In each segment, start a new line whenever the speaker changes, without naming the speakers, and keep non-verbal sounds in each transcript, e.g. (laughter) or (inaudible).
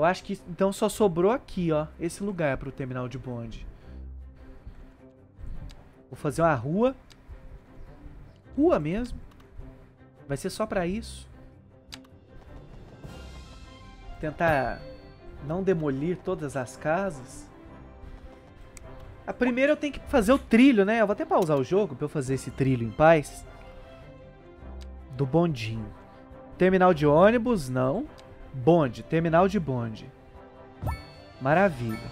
Eu acho que então só sobrou aqui, ó. Esse lugar pro terminal de bonde. Vou fazer uma rua. Rua mesmo. Vai ser só pra isso. Tentar não demolir todas as casas. A primeira eu tenho que fazer o trilho, né? Eu vou até pausar o jogo pra eu fazer esse trilho em paz. Do bondinho. Terminal de ônibus, não. Bonde, terminal de bonde. Maravilha.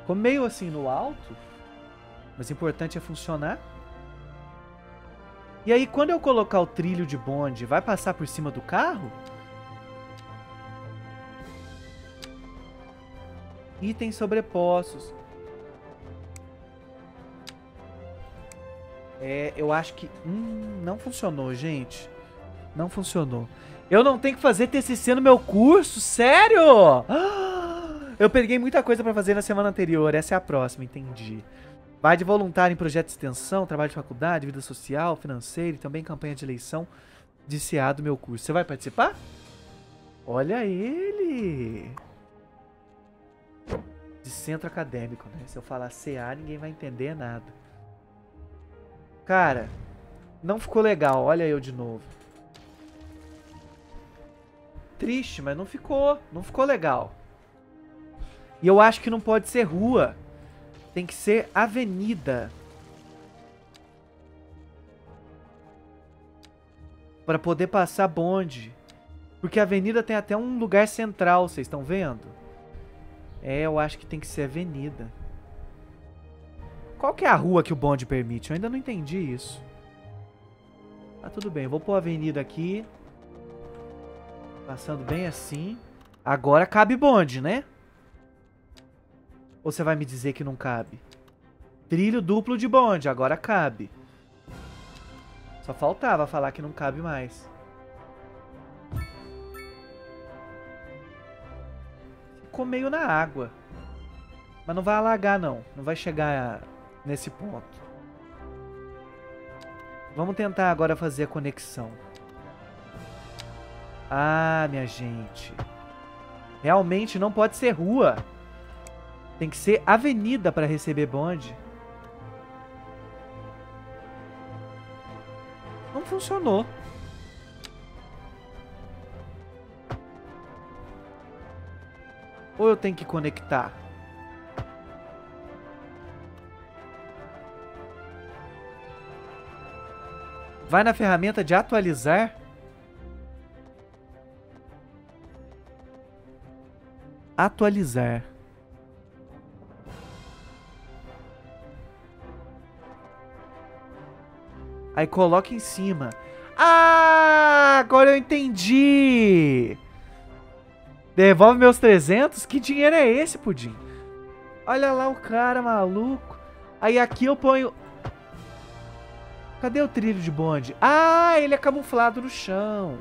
Ficou meio assim no alto. Mas o importante é funcionar. E aí, quando eu colocar o trilho de bonde, vai passar por cima do carro? Itens sobrepostos. É, eu acho que... Hum, não funcionou, gente. Não funcionou. Eu não tenho que fazer TCC no meu curso? Sério? (gasps) Eu peguei muita coisa pra fazer na semana anterior. Essa é a próxima, entendi. Vai de voluntário em projeto de extensão, trabalho de faculdade, vida social, financeira e também campanha de eleição de CA do meu curso. Você vai participar? Olha ele! De centro acadêmico, né? Se eu falar CA, ninguém vai entender nada. Cara, não ficou legal. Olha eu de novo. Triste, mas não ficou. Não ficou legal. E eu acho que não pode ser rua. Tem que ser avenida. Para poder passar bonde. Porque a avenida tem até um lugar central, vocês estão vendo? É, eu acho que tem que ser avenida. Qual que é a rua que o bonde permite? Eu ainda não entendi isso. Tá tudo bem, vou pôr a avenida aqui. Passando bem assim. Agora cabe bonde, né? Ou você vai me dizer que não cabe? Trilho duplo de bonde, agora cabe. Só faltava falar que não cabe mais. Ficou meio na água. Mas não vai alagar, não. Não vai chegar nesse ponto. Vamos tentar agora fazer a conexão. Ah, minha gente. Realmente não pode ser rua. Tem que ser avenida para receber bonde. Não funcionou. Ou eu tenho que conectar? Vai na ferramenta de atualizar. Atualizar. Aí coloca em cima. Ah, agora eu entendi. Devolve meus 300? Que dinheiro é esse, Pudim? Olha lá o cara maluco. Aí aqui eu ponho... Cadê o trilho de bonde? Ah, ele é camuflado no chão.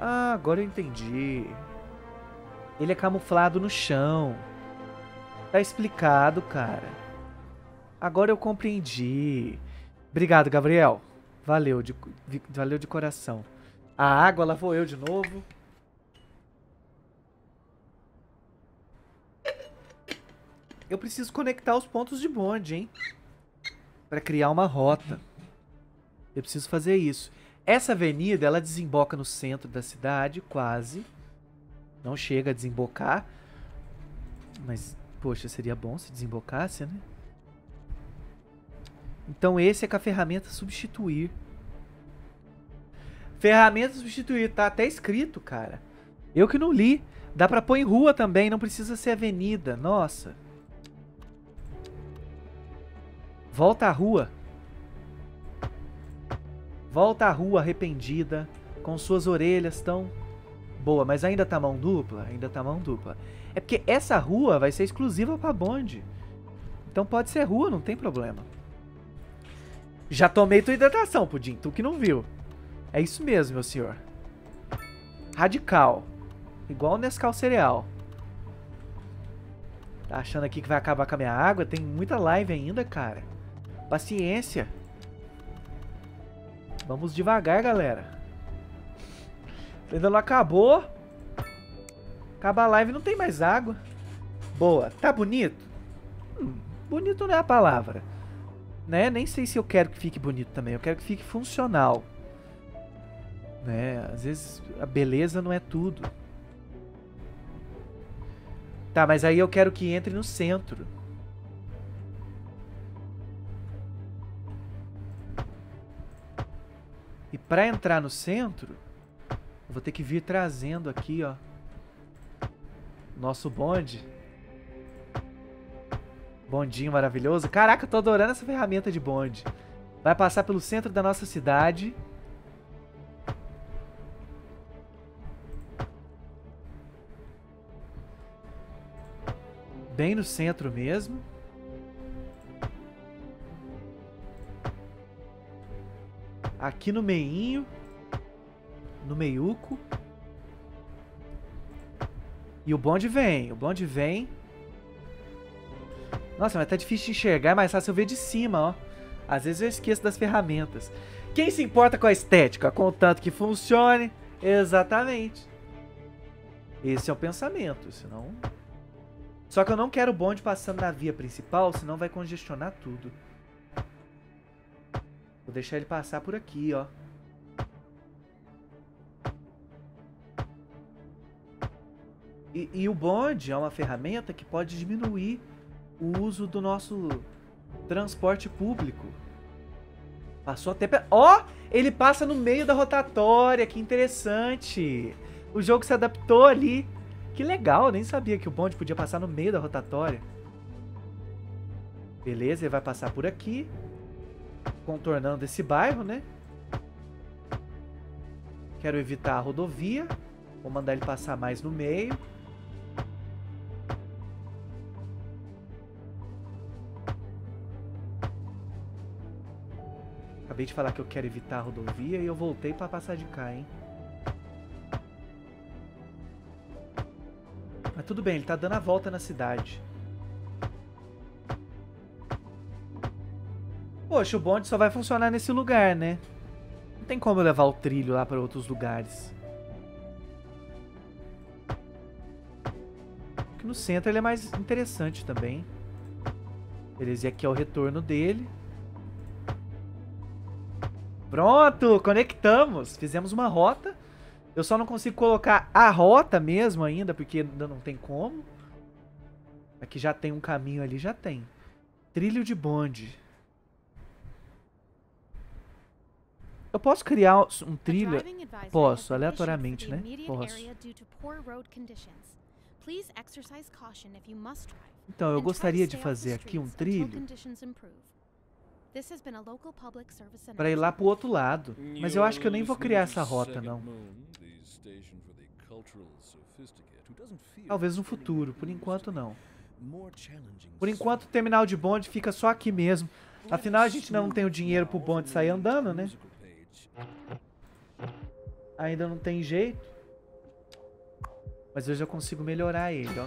Ah, agora eu entendi. Ele é camuflado no chão. Tá explicado, cara. Agora eu compreendi. Obrigado, Gabriel. Valeu de, valeu de coração. A água, lá vou eu de novo. Eu preciso conectar os pontos de bonde, hein? Para criar uma rota. Eu preciso fazer isso. Essa avenida, ela desemboca no centro da cidade, quase. Não chega a desembocar. Mas, poxa, seria bom se desembocasse, né? Então esse é com a ferramenta substituir. Ferramenta substituir, tá até escrito, cara. Eu que não li. Dá pra pôr em rua também, não precisa ser avenida. Nossa. Volta à rua. Volta à rua arrependida, com suas orelhas tão Boa, mas ainda tá mão dupla? Ainda tá mão dupla. É porque essa rua vai ser exclusiva pra bonde. Então pode ser rua, não tem problema. Já tomei tua hidratação, Pudim. Tu que não viu. É isso mesmo, meu senhor. Radical. Igual o Nescau cereal. Tá achando aqui que vai acabar com a minha água? Tem muita live ainda, cara. Paciência. Vamos devagar, galera. Ainda não acabou. Acaba a live não tem mais água. Boa. Tá bonito? Hum, bonito não é a palavra. Né? Nem sei se eu quero que fique bonito também. Eu quero que fique funcional. Né? Às vezes a beleza não é tudo. Tá, mas aí eu quero que entre no centro. E para entrar no centro, eu vou ter que vir trazendo aqui, ó, nosso bonde. Bondinho maravilhoso. Caraca, eu tô adorando essa ferramenta de bonde. Vai passar pelo centro da nossa cidade. Bem no centro mesmo. Aqui no meinho. No meiuco. E o bonde vem. O bonde vem. Nossa, mas tá difícil de enxergar. É mais fácil eu ver de cima, ó. Às vezes eu esqueço das ferramentas. Quem se importa com a estética? Contanto que funcione. Exatamente. Esse é o pensamento, senão... Só que eu não quero o bonde passando na via principal, senão vai congestionar tudo. Vou deixar ele passar por aqui, ó. E, e, o bonde é uma ferramenta que pode diminuir o uso do nosso transporte público. Passou até... Ó! Oh, ele passa no meio da rotatória, que interessante! O jogo se adaptou ali. Que legal, nem sabia que o bonde podia passar no meio da rotatória. Beleza, ele vai passar por aqui contornando esse bairro, né? Quero evitar a rodovia. Vou mandar ele passar mais no meio. Acabei de falar que eu quero evitar a rodovia e eu voltei para passar de cá, hein? Mas tudo bem, ele tá dando a volta na cidade. Poxa, o bonde só vai funcionar nesse lugar, né? Não tem como levar o trilho lá para outros lugares. Aqui no centro ele é mais interessante também. Beleza, e aqui é o retorno dele. Pronto, conectamos. Fizemos uma rota. Eu só não consigo colocar a rota mesmo ainda, porque ainda não tem como. Aqui já tem um caminho ali, já tem. Trilho de bonde. Eu posso criar um trilho? Posso, aleatoriamente, né? Posso. Então, eu gostaria de fazer aqui um trilho para ir lá pro outro lado. Mas eu acho que eu nem vou criar essa rota, não. Talvez no futuro, por enquanto não. Por enquanto o terminal de bonde fica só aqui mesmo. Afinal a gente não tem o dinheiro pro bonde sair andando, né? Ainda não tem jeito. Mas eu já consigo melhorar ele, ó.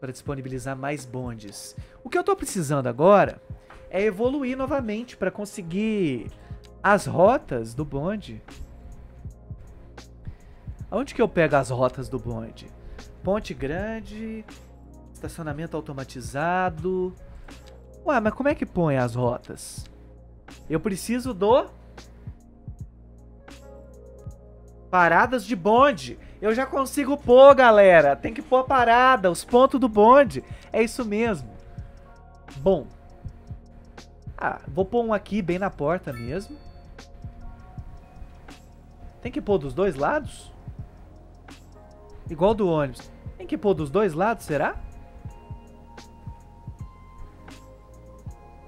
Para disponibilizar mais bondes. O que eu tô precisando agora é evoluir novamente para conseguir as rotas do bonde. Onde que eu pego as rotas do bonde? Ponte Grande, estacionamento automatizado. Ué, mas como é que põe as rotas? Eu preciso do Paradas de bonde. Eu já consigo pôr, galera. Tem que pôr a parada, os pontos do bonde. É isso mesmo. Bom. Ah, vou pôr um aqui bem na porta mesmo. Tem que pôr dos dois lados? Igual do ônibus. Tem que pôr dos dois lados, será?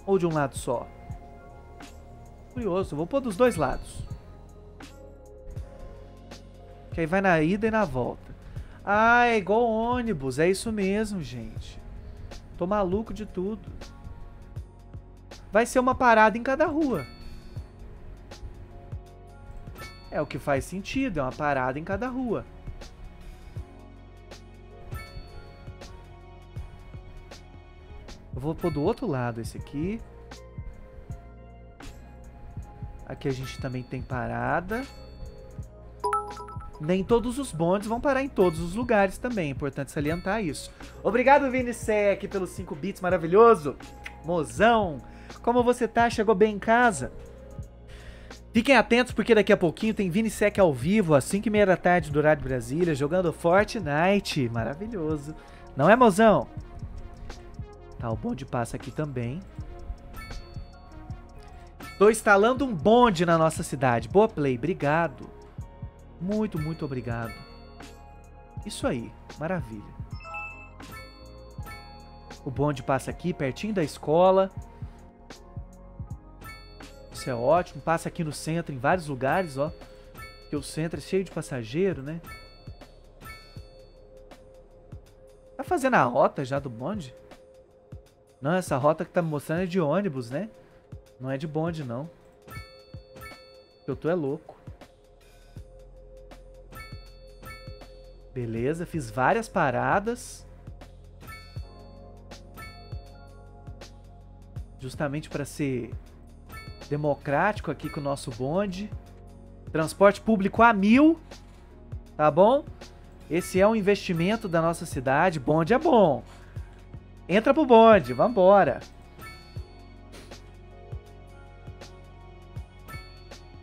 Ou de um lado só? Curioso, vou pôr dos dois lados. Que aí vai na ida e na volta. Ah, é igual ônibus. É isso mesmo, gente. Tô maluco de tudo. Vai ser uma parada em cada rua. É o que faz sentido. É uma parada em cada rua. Eu vou pôr do outro lado esse aqui. Aqui a gente também tem parada. nem todos os bondes vão parar em todos os lugares também. É importante salientar isso. Obrigado, Vini Sec, pelos 5 bits maravilhoso. Mozão, como você tá? Chegou bem em casa? Fiquem atentos porque daqui a pouquinho tem Vini Sec ao vivo, às 5 e meia da tarde do horário Brasília, jogando Fortnite. Maravilhoso. Não é, mozão? Tá, o bonde passa aqui também. Tô instalando um bonde na nossa cidade. Boa play, obrigado. Muito, muito obrigado. Isso aí, maravilha. O bonde passa aqui, pertinho da escola. Isso é ótimo. Passa aqui no centro, em vários lugares, ó. Porque o centro é cheio de passageiro, né? Tá fazendo a rota já do bonde? Não, essa rota que tá me mostrando é de ônibus, né? Não é de bonde, não. Eu tô é louco. Beleza, fiz várias paradas. Justamente para ser democrático aqui com o nosso bonde. Transporte público a mil, tá bom? Esse é um investimento da nossa cidade. Bonde é bom. Entra pro bonde, vambora.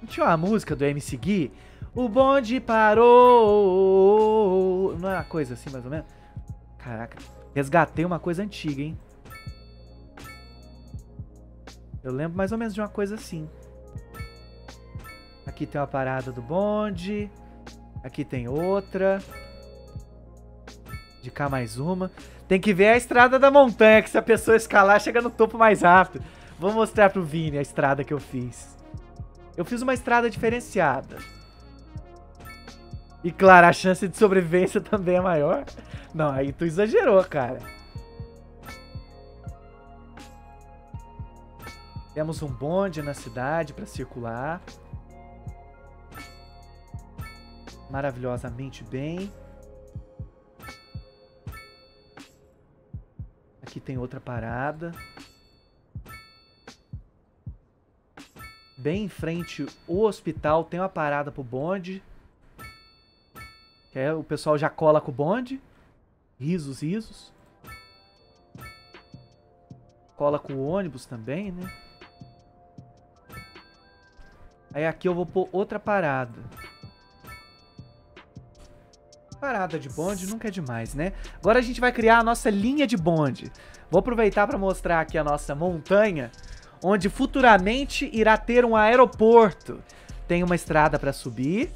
Tinha uma música do MC Gui. O bonde parou. Não é uma coisa assim, mais ou menos? Caraca, resgatei uma coisa antiga, hein? Eu lembro mais ou menos de uma coisa assim. Aqui tem uma parada do bonde. Aqui tem outra. De cá mais uma. Tem que ver a estrada da montanha, que se a pessoa escalar, chega no topo mais rápido. Vou mostrar pro Vini a estrada que eu fiz. Eu fiz uma estrada diferenciada. E claro, a chance de sobrevivência (laughs) também é maior. Não, aí tu exagerou, cara. Temos um bonde na cidade para circular. Maravilhosamente bem. Aqui tem outra parada. Bem em frente o hospital tem uma parada pro bonde. É, o pessoal já cola com o bonde. Risos, risos. Cola com o ônibus também, né? Aí aqui eu vou pôr outra parada. Parada de bonde nunca é demais, né? Agora a gente vai criar a nossa linha de bonde. Vou aproveitar para mostrar aqui a nossa montanha, onde futuramente irá ter um aeroporto. Tem uma estrada para subir,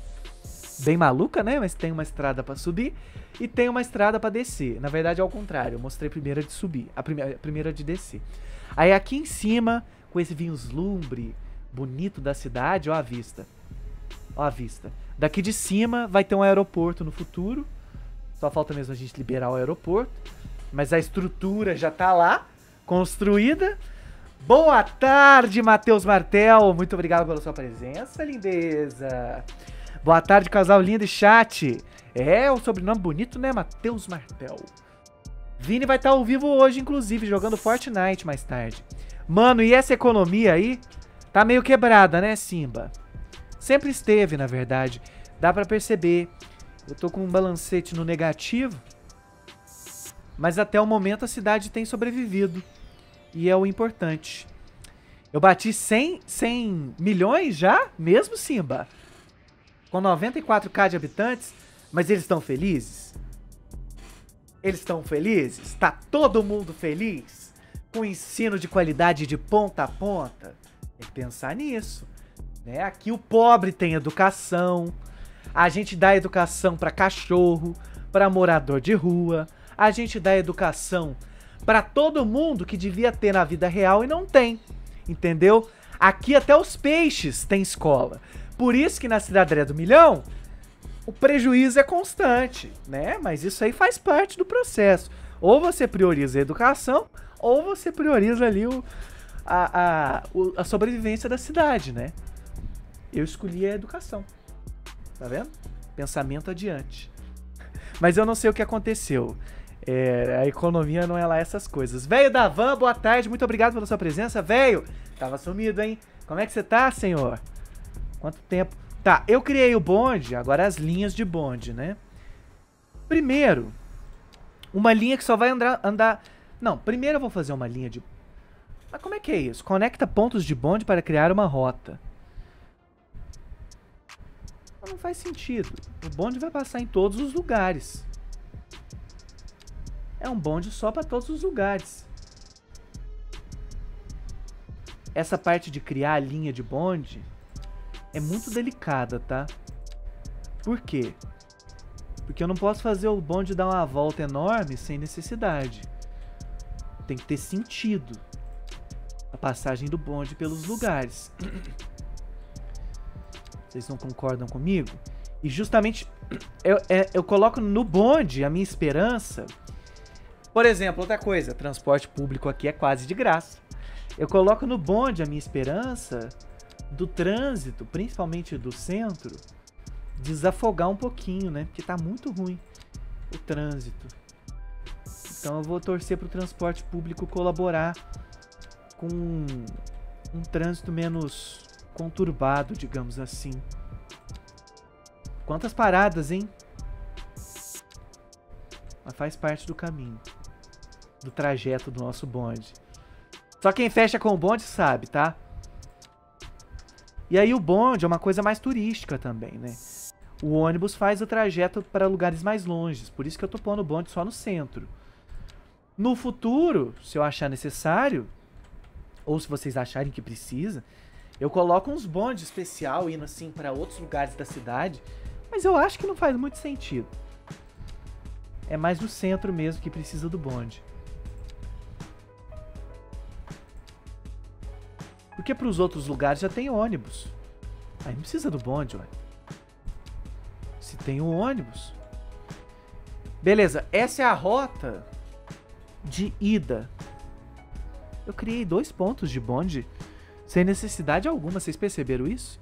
bem maluca, né? Mas tem uma estrada para subir e tem uma estrada para descer. Na verdade é ao contrário, eu mostrei a primeira de subir, a primeira, a primeira de descer. Aí aqui em cima, com esse vinho slumbre bonito da cidade, ó a vista. Ó a vista. Daqui de cima vai ter um aeroporto no futuro. Só falta mesmo a gente liberar o aeroporto. Mas a estrutura já tá lá, construída. Boa tarde, Matheus Martel. Muito obrigado pela sua presença, lindeza. Boa tarde, casal lindo e chat. É, o sobrenome bonito, né? Matheus Martel. Vini vai estar ao vivo hoje, inclusive, jogando Fortnite mais tarde. Mano, e essa economia aí? Tá meio quebrada, né, Simba? Sempre esteve, na verdade. Dá para perceber. Eu tô com um balancete no negativo. Mas até o momento a cidade tem sobrevivido. E é o importante. Eu bati 100, 100 milhões já? Mesmo, Simba? Com 94k de habitantes? Mas eles estão felizes? Eles estão felizes? Tá todo mundo feliz? Com ensino de qualidade de ponta a ponta? Tem que pensar nisso. Né? Aqui o pobre tem educação. A gente dá educação para cachorro, para morador de rua. A gente dá educação para todo mundo que devia ter na vida real e não tem. Entendeu? Aqui até os peixes têm escola. Por isso que na Cidade do Milhão o prejuízo é constante, né? Mas isso aí faz parte do processo. Ou você prioriza a educação, ou você prioriza ali o, a, a, a sobrevivência da cidade, né? Eu escolhi a educação. Tá vendo? Pensamento adiante. (laughs) Mas eu não sei o que aconteceu. É, a economia não é lá essas coisas. Velho da van, boa tarde, muito obrigado pela sua presença. Velho, tava sumido, hein? Como é que você tá, senhor? Quanto tempo? Tá, eu criei o bonde, agora as linhas de bonde, né? Primeiro, uma linha que só vai andar, andar... Não, primeiro eu vou fazer uma linha de... Mas como é que é isso? Conecta pontos de bonde para criar uma rota. Não faz sentido. O bonde vai passar em todos os lugares. É um bonde só para todos os lugares. Essa parte de criar a linha de bonde é muito delicada, tá? Por quê? Porque eu não posso fazer o bonde dar uma volta enorme sem necessidade. Tem que ter sentido a passagem do bonde pelos lugares. Vocês não concordam comigo? E justamente eu, é, eu coloco no bonde a minha esperança. Por exemplo, outra coisa, transporte público aqui é quase de graça. Eu coloco no bonde a minha esperança do trânsito, principalmente do centro, desafogar um pouquinho, né? Porque tá muito ruim o trânsito. Então eu vou torcer para o transporte público colaborar com um trânsito menos conturbado, digamos assim. Quantas paradas, hein? Mas faz parte do caminho, do trajeto do nosso bonde. Só quem fecha com o bonde sabe, tá? E aí o bonde é uma coisa mais turística também, né? O ônibus faz o trajeto para lugares mais longes, por isso que eu tô pondo o bonde só no centro. No futuro, se eu achar necessário, ou se vocês acharem que precisa, eu coloco uns bondes especial indo assim para outros lugares da cidade, mas eu acho que não faz muito sentido. É mais no centro mesmo que precisa do bonde. Porque para os outros lugares já tem ônibus. Aí não precisa do bonde, ué. Se tem um ônibus. Beleza, essa é a rota de ida. Eu criei dois pontos de bonde sem necessidade alguma. Vocês perceberam isso?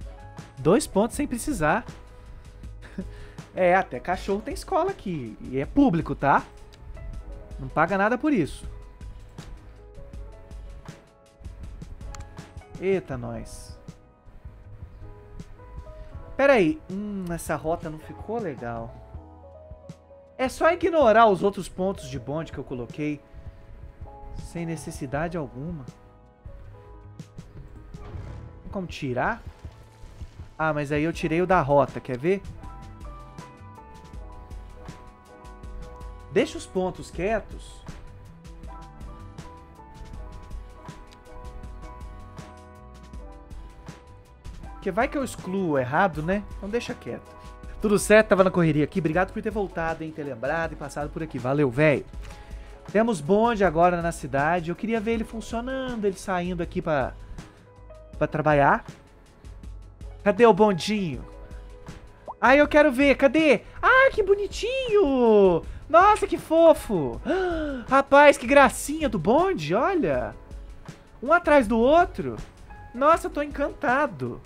Dois pontos sem precisar. (laughs) é, até cachorro tem escola aqui. E é público, tá? Não paga nada por isso. Eita, nós. Pera aí. Hum, essa rota não ficou legal. É só ignorar os outros pontos de bonde que eu coloquei. Sem necessidade alguma. Como tirar? Ah, mas aí eu tirei o da rota, quer ver? Deixa os pontos quietos. Porque vai que eu excluo errado, né? Então deixa quieto. Tudo certo, tava na correria aqui. Obrigado por ter voltado, hein? Ter lembrado e passado por aqui. Valeu, velho. Temos bonde agora na cidade. Eu queria ver ele funcionando, ele saindo aqui pra, pra trabalhar. Cadê o bondinho? Ah, eu quero ver. Cadê? Ah, que bonitinho! Nossa, que fofo! (gasps) Rapaz, que gracinha do bonde, olha! Um atrás do outro. Nossa, eu tô encantado.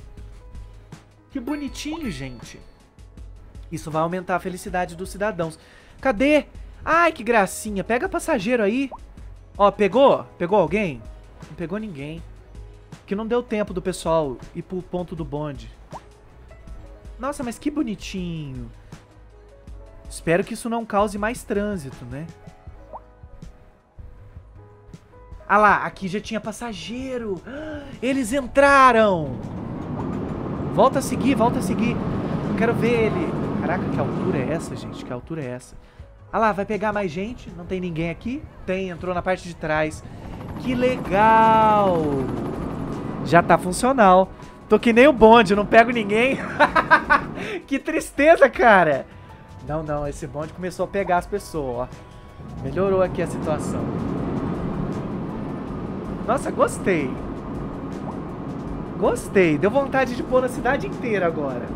Que bonitinho, gente. Isso vai aumentar a felicidade dos cidadãos. Cadê? Ai, que gracinha. Pega passageiro aí. Ó, pegou? Pegou alguém? Não pegou ninguém. Que não deu tempo do pessoal ir pro ponto do bonde. Nossa, mas que bonitinho. Espero que isso não cause mais trânsito, né? Ah lá, aqui já tinha passageiro. (gasps) Eles entraram. Volta a seguir, volta a seguir. Eu quero ver ele. Caraca, que altura é essa, gente? Que altura é essa? Ah lá, vai pegar mais gente? Não tem ninguém aqui? Tem, entrou na parte de trás. Que legal! Já tá funcional. Tô que nem o bonde, não pego ninguém. (laughs) que tristeza, cara. Não, não, esse bonde começou a pegar as pessoas, ó. Melhorou aqui a situação. Nossa, gostei. Gostei. Deu vontade de pôr na cidade inteira agora.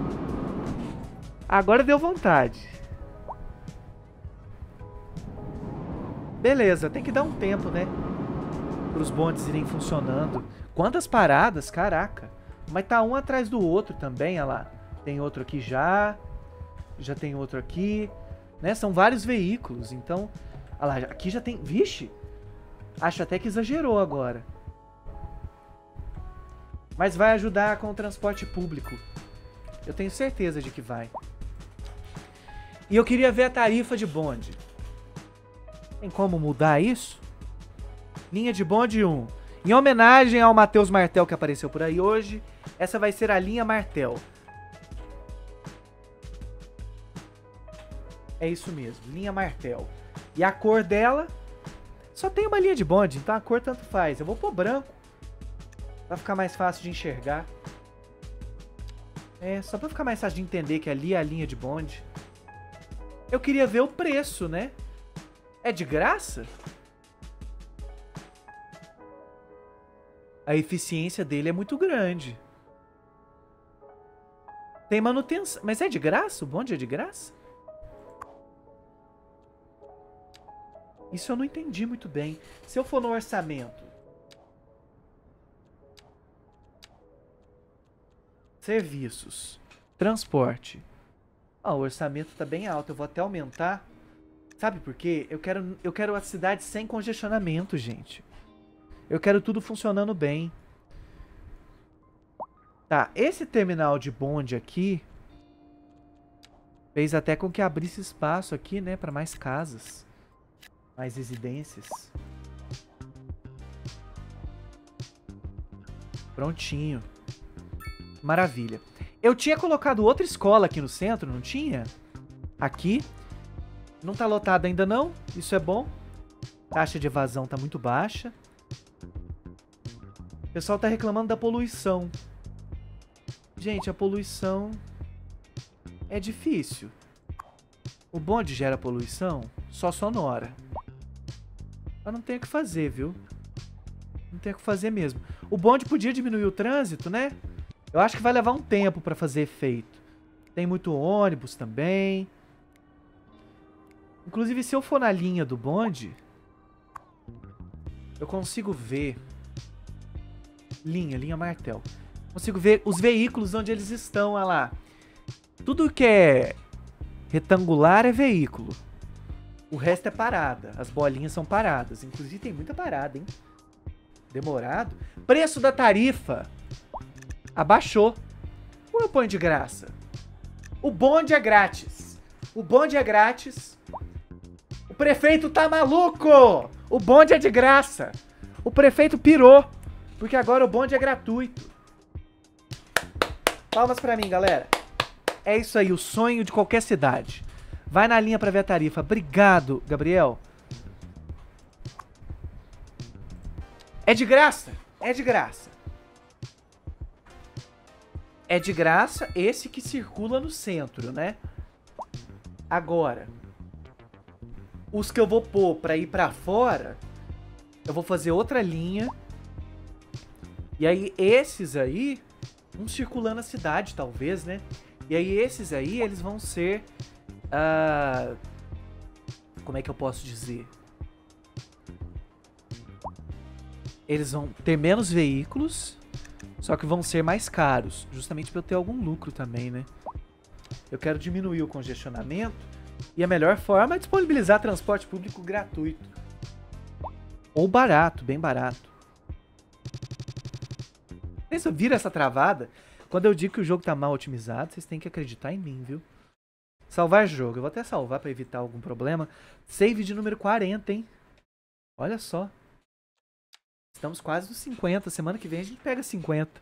Agora deu vontade. Beleza, tem que dar um tempo, né? Para os bondes irem funcionando. Quantas paradas, caraca. Mas tá um atrás do outro também, olha lá. Tem outro aqui já. Já tem outro aqui. Né? São vários veículos, então... Olha lá, aqui já tem... Vixe! Acho até que exagerou agora. Mas vai ajudar com o transporte público. Eu tenho certeza de que vai. E eu queria ver a tarifa de bonde. Tem como mudar isso? Linha de bonde 1. Em homenagem ao Matheus Martel que apareceu por aí hoje, essa vai ser a linha Martel. É isso mesmo, linha Martel. E a cor dela só tem uma linha de bonde, então a cor tanto faz. Eu vou pôr branco. Pra ficar mais fácil de enxergar. É, só pra ficar mais fácil de entender que ali é a linha de bonde. Eu queria ver o preço, né? É de graça? A eficiência dele é muito grande. Tem manutenção. Mas é de graça? O bonde é de graça? Isso eu não entendi muito bem. Se eu for no orçamento. Serviços. Transporte. Ah, o orçamento tá bem alto. Eu vou até aumentar. Sabe por quê? Eu quero, eu quero a cidade sem congestionamento, gente. Eu quero tudo funcionando bem. Tá, esse terminal de bonde aqui fez até com que abrisse espaço aqui, né, para mais casas, mais residências. Prontinho. Maravilha. Eu tinha colocado outra escola aqui no centro, não tinha? Aqui. Não tá lotada ainda não, isso é bom. Taxa de evasão tá muito baixa. O pessoal tá reclamando da poluição. Gente, a poluição é difícil. O bonde gera poluição só sonora. Mas não tem o que fazer, viu? Não tem o que fazer mesmo. O bonde podia diminuir o trânsito, né? Eu acho que vai levar um tempo para fazer efeito. Tem muito ônibus também. Inclusive, se eu for na linha do bonde, eu consigo ver... Linha, linha martel. Consigo ver os veículos onde eles estão, olha lá. Tudo que é retangular é veículo. O resto é parada. As bolinhas são paradas. Inclusive tem muita parada, hein? Demorado. Preço da tarifa. Abaixou. Ou eu ponho de graça? O bonde é grátis. O bonde é grátis. Prefeito tá maluco! O bonde é de graça. O prefeito pirou. Porque agora o bonde é gratuito. Palmas pra mim, galera. É isso aí, o sonho de qualquer cidade. Vai na linha pra ver a tarifa. Obrigado, Gabriel. É de graça. É de graça. É de graça esse que circula no centro, né? Agora, os que eu vou pôr pra ir pra fora, eu vou fazer outra linha. E aí, esses aí, um circulando a cidade, talvez, né? E aí, esses aí, eles vão ser... Uh, como é que eu posso dizer? Eles vão ter menos veículos, só que vão ser mais caros, justamente para eu ter algum lucro também, né? Eu quero diminuir o congestionamento e a melhor forma é disponibilizar transporte público gratuito. Ou barato, bem barato. Pensa, vira essa travada. Quando eu digo que o jogo tá mal otimizado, vocês têm que acreditar em mim, viu? Salvar jogo. Eu vou até salvar para evitar algum problema. Save de número 40, hein? Olha só. Estamos quase nos 50. Semana que vem a gente pega 50.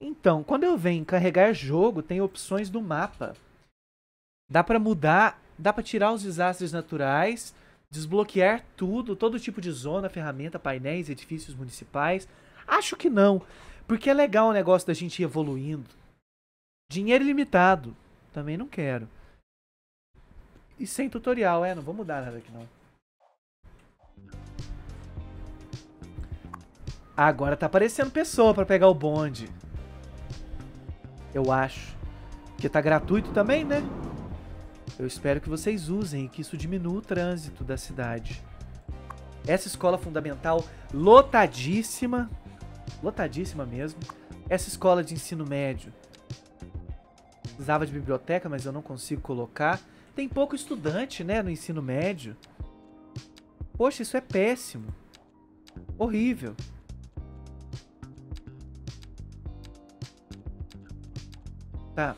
Então, quando eu venho carregar jogo, tem opções do mapa. Dá para mudar, dá para tirar os desastres naturais, desbloquear tudo, todo tipo de zona, ferramenta, painéis, edifícios municipais. Acho que não, porque é legal o negócio da gente ir evoluindo. Dinheiro ilimitado, também não quero. E sem tutorial, é, não vou mudar nada aqui não. Agora tá aparecendo pessoa para pegar o bonde. Eu acho. Porque tá gratuito também, né? Eu espero que vocês usem e que isso diminua o trânsito da cidade. Essa escola fundamental lotadíssima. Lotadíssima mesmo. Essa escola de ensino médio. Usava de biblioteca, mas eu não consigo colocar. Tem pouco estudante, né, no ensino médio. Poxa, isso é péssimo. Horrível. Tá.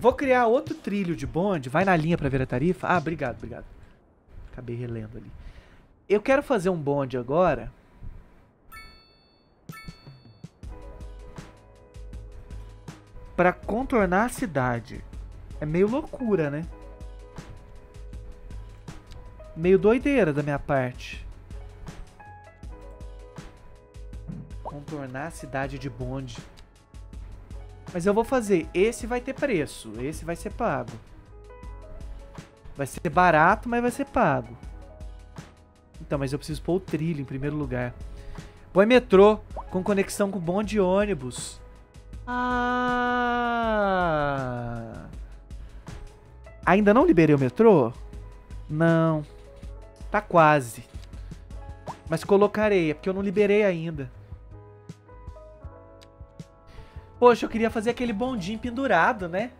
Vou criar outro trilho de bonde. Vai na linha pra ver a tarifa. Ah, obrigado, obrigado. Acabei relendo ali. Eu quero fazer um bonde agora. Pra contornar a cidade. É meio loucura, né? Meio doideira da minha parte. Contornar a cidade de bonde. Mas eu vou fazer. Esse vai ter preço. Esse vai ser pago. Vai ser barato, mas vai ser pago. Então, mas eu preciso pôr o trilho em primeiro lugar. Põe metrô com conexão com bonde e ônibus. Ah! Ainda não liberei o metrô? Não. Tá quase. Mas colocarei, é porque eu não liberei ainda. Poxa, eu queria fazer aquele bondinho pendurado, né?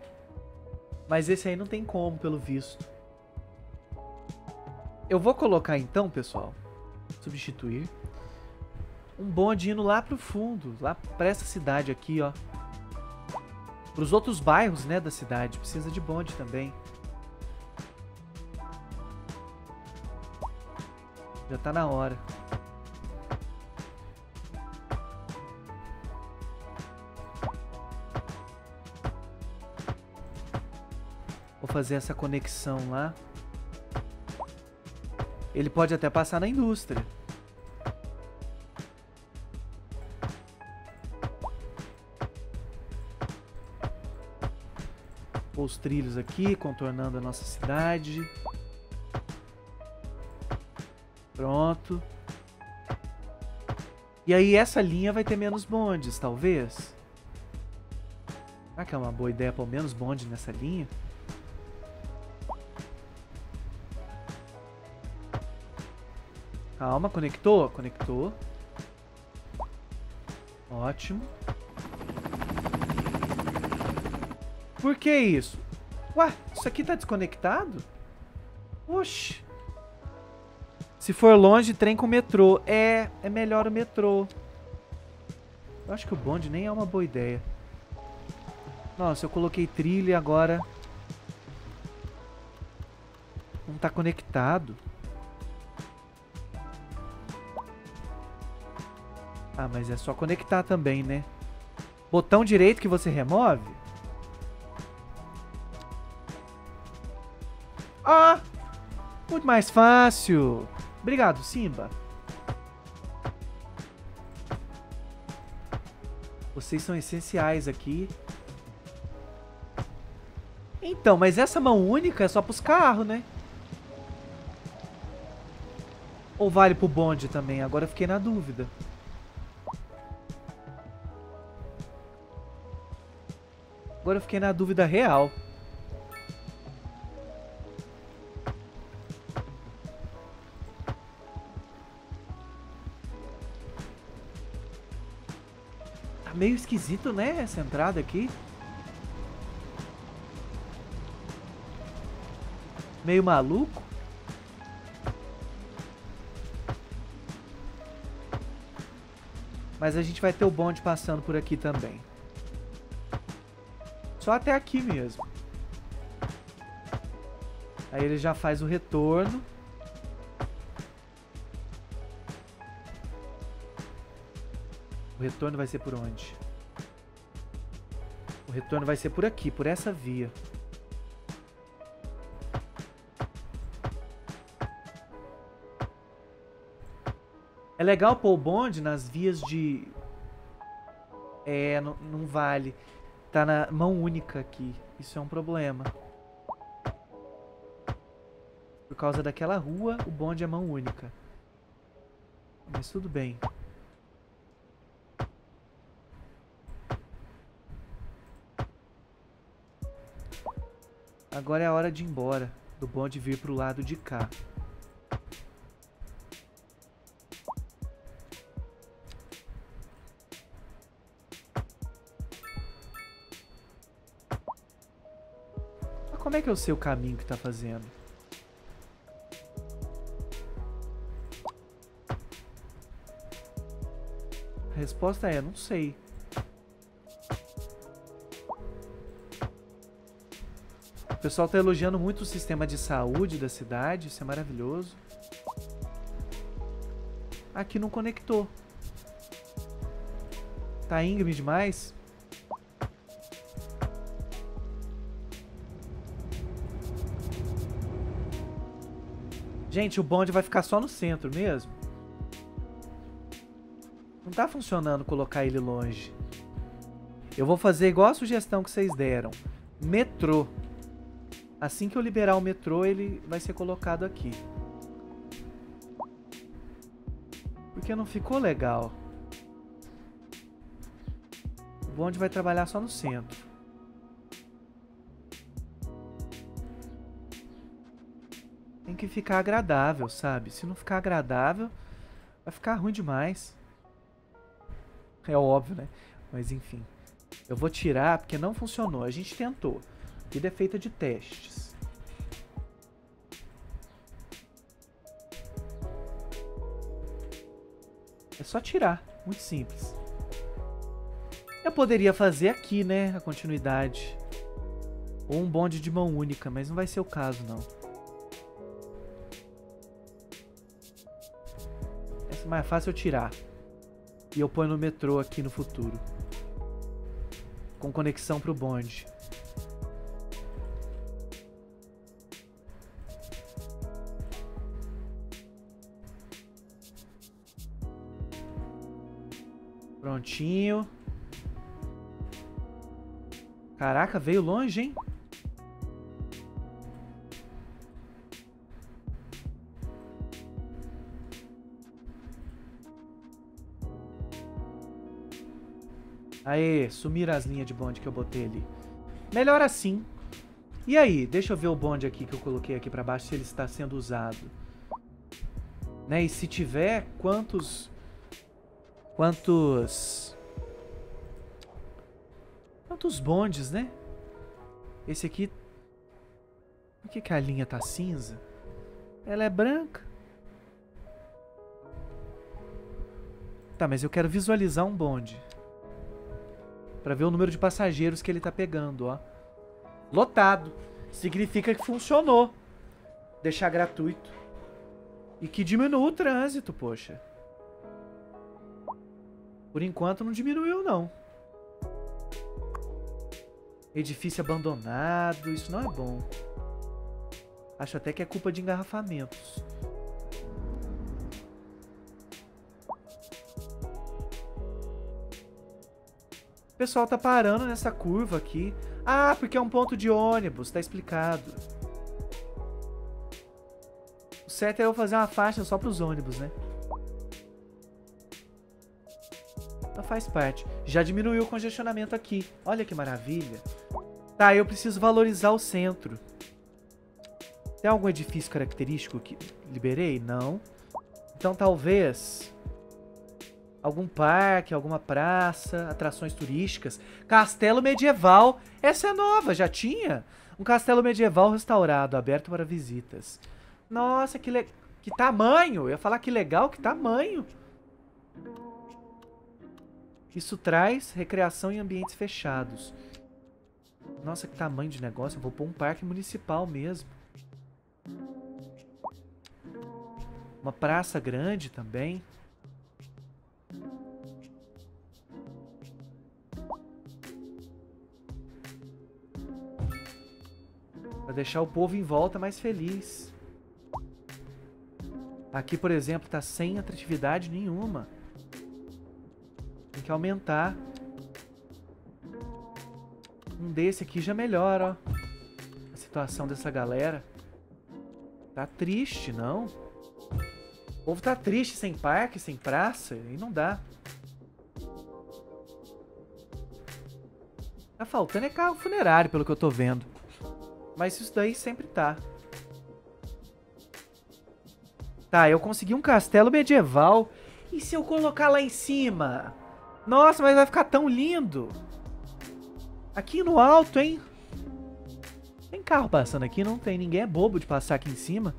Mas esse aí não tem como, pelo visto. Eu vou colocar então, pessoal, substituir, um bonde indo lá pro fundo, lá pra essa cidade aqui, ó. Pros outros bairros, né, da cidade. Precisa de bonde também. Já tá na hora. Fazer essa conexão lá. Ele pode até passar na indústria. os trilhos aqui, contornando a nossa cidade. Pronto. E aí essa linha vai ter menos bondes, talvez? Será que é uma boa ideia pôr menos bonde nessa linha? Calma, conectou? Conectou. Ótimo. Por que isso? Ué, isso aqui tá desconectado? Oxi. Se for longe, trem com metrô. É, é melhor o metrô. Eu acho que o bonde nem é uma boa ideia. Nossa, eu coloquei trilha e agora... Não tá conectado. Mas é só conectar também, né? Botão direito que você remove? Ah! Muito mais fácil. Obrigado, Simba. Vocês são essenciais aqui. Então, mas essa mão única é só pros carros, né? Ou vale pro bonde também? Agora fiquei na dúvida. Agora eu fiquei na dúvida real. Tá meio esquisito, né, essa entrada aqui. Meio maluco. Mas a gente vai ter o bonde passando por aqui também. Só até aqui mesmo. Aí ele já faz o retorno. O retorno vai ser por onde? O retorno vai ser por aqui, por essa via. É legal pôr o bonde nas vias de... É, não vale. Tá na mão única aqui. Isso é um problema. Por causa daquela rua, o bonde é mão única. Mas tudo bem. Agora é a hora de ir embora. Do bonde vir pro lado de cá. Como é que eu sei o caminho que tá fazendo? A resposta é, não sei. O pessoal tá elogiando muito o sistema de saúde da cidade, isso é maravilhoso. Aqui não conectou. Tá íngreme demais. Gente, o bonde vai ficar só no centro mesmo. Não tá funcionando colocar ele longe. Eu vou fazer igual a sugestão que vocês deram. Metrô. Assim que eu liberar o metrô, ele vai ser colocado aqui. Porque não ficou legal. O bonde vai trabalhar só no centro. Que ficar agradável, sabe? Se não ficar agradável, vai ficar ruim demais. É óbvio, né? Mas enfim. Eu vou tirar porque não funcionou. A gente tentou. Vida é feita de testes. É só tirar. Muito simples. Eu poderia fazer aqui, né? A continuidade. Ou um bonde de mão única, mas não vai ser o caso, não. Mais fácil eu tirar. E eu ponho no metrô aqui no futuro. Com conexão pro bonde. Prontinho. Caraca, veio longe, hein? Aê, sumiram as linhas de bonde que eu botei ali. Melhor assim. E aí, deixa eu ver o bonde aqui que eu coloquei aqui pra baixo, se ele está sendo usado. Né, e se tiver, quantos... Quantos... Quantos bondes, né? Esse aqui... Por que, que a linha tá cinza? Ela é branca. Tá, mas eu quero visualizar um bonde. Pra ver o número de passageiros que ele tá pegando, ó. Lotado. Significa que funcionou. Deixar gratuito. E que diminuiu o trânsito, poxa. Por enquanto não diminuiu, não. Edifício abandonado, isso não é bom. Acho até que é culpa de engarrafamentos. Pessoal tá parando nessa curva aqui. Ah, porque é um ponto de ônibus, tá explicado. O certo é eu fazer uma faixa só pros ônibus, né? Então faz parte. Já diminuiu o congestionamento aqui. Olha que maravilha. Tá, eu preciso valorizar o centro. Tem algum edifício característico que liberei? Não. Então talvez Algum parque, alguma praça, atrações turísticas. Castelo medieval. Essa é nova, já tinha? Um castelo medieval restaurado, aberto para visitas. Nossa, que, le... que tamanho! Eu ia falar que legal, que tamanho! Isso traz recreação em ambientes fechados. Nossa, que tamanho de negócio. Eu vou pôr um parque municipal mesmo. Uma praça grande também. Pra deixar o povo em volta mais feliz. Aqui, por exemplo, tá sem atratividade nenhuma. Tem que aumentar. Um desse aqui já melhora, ó. A situação dessa galera. Tá triste, não? O povo tá triste sem parque, sem praça. E não dá. Tá faltando é carro funerário, pelo que eu tô vendo. Mas isso daí sempre tá. Tá, eu consegui um castelo medieval. E se eu colocar lá em cima? Nossa, mas vai ficar tão lindo. Aqui no alto, hein? Tem carro passando aqui? Não tem. Ninguém é bobo de passar aqui em cima.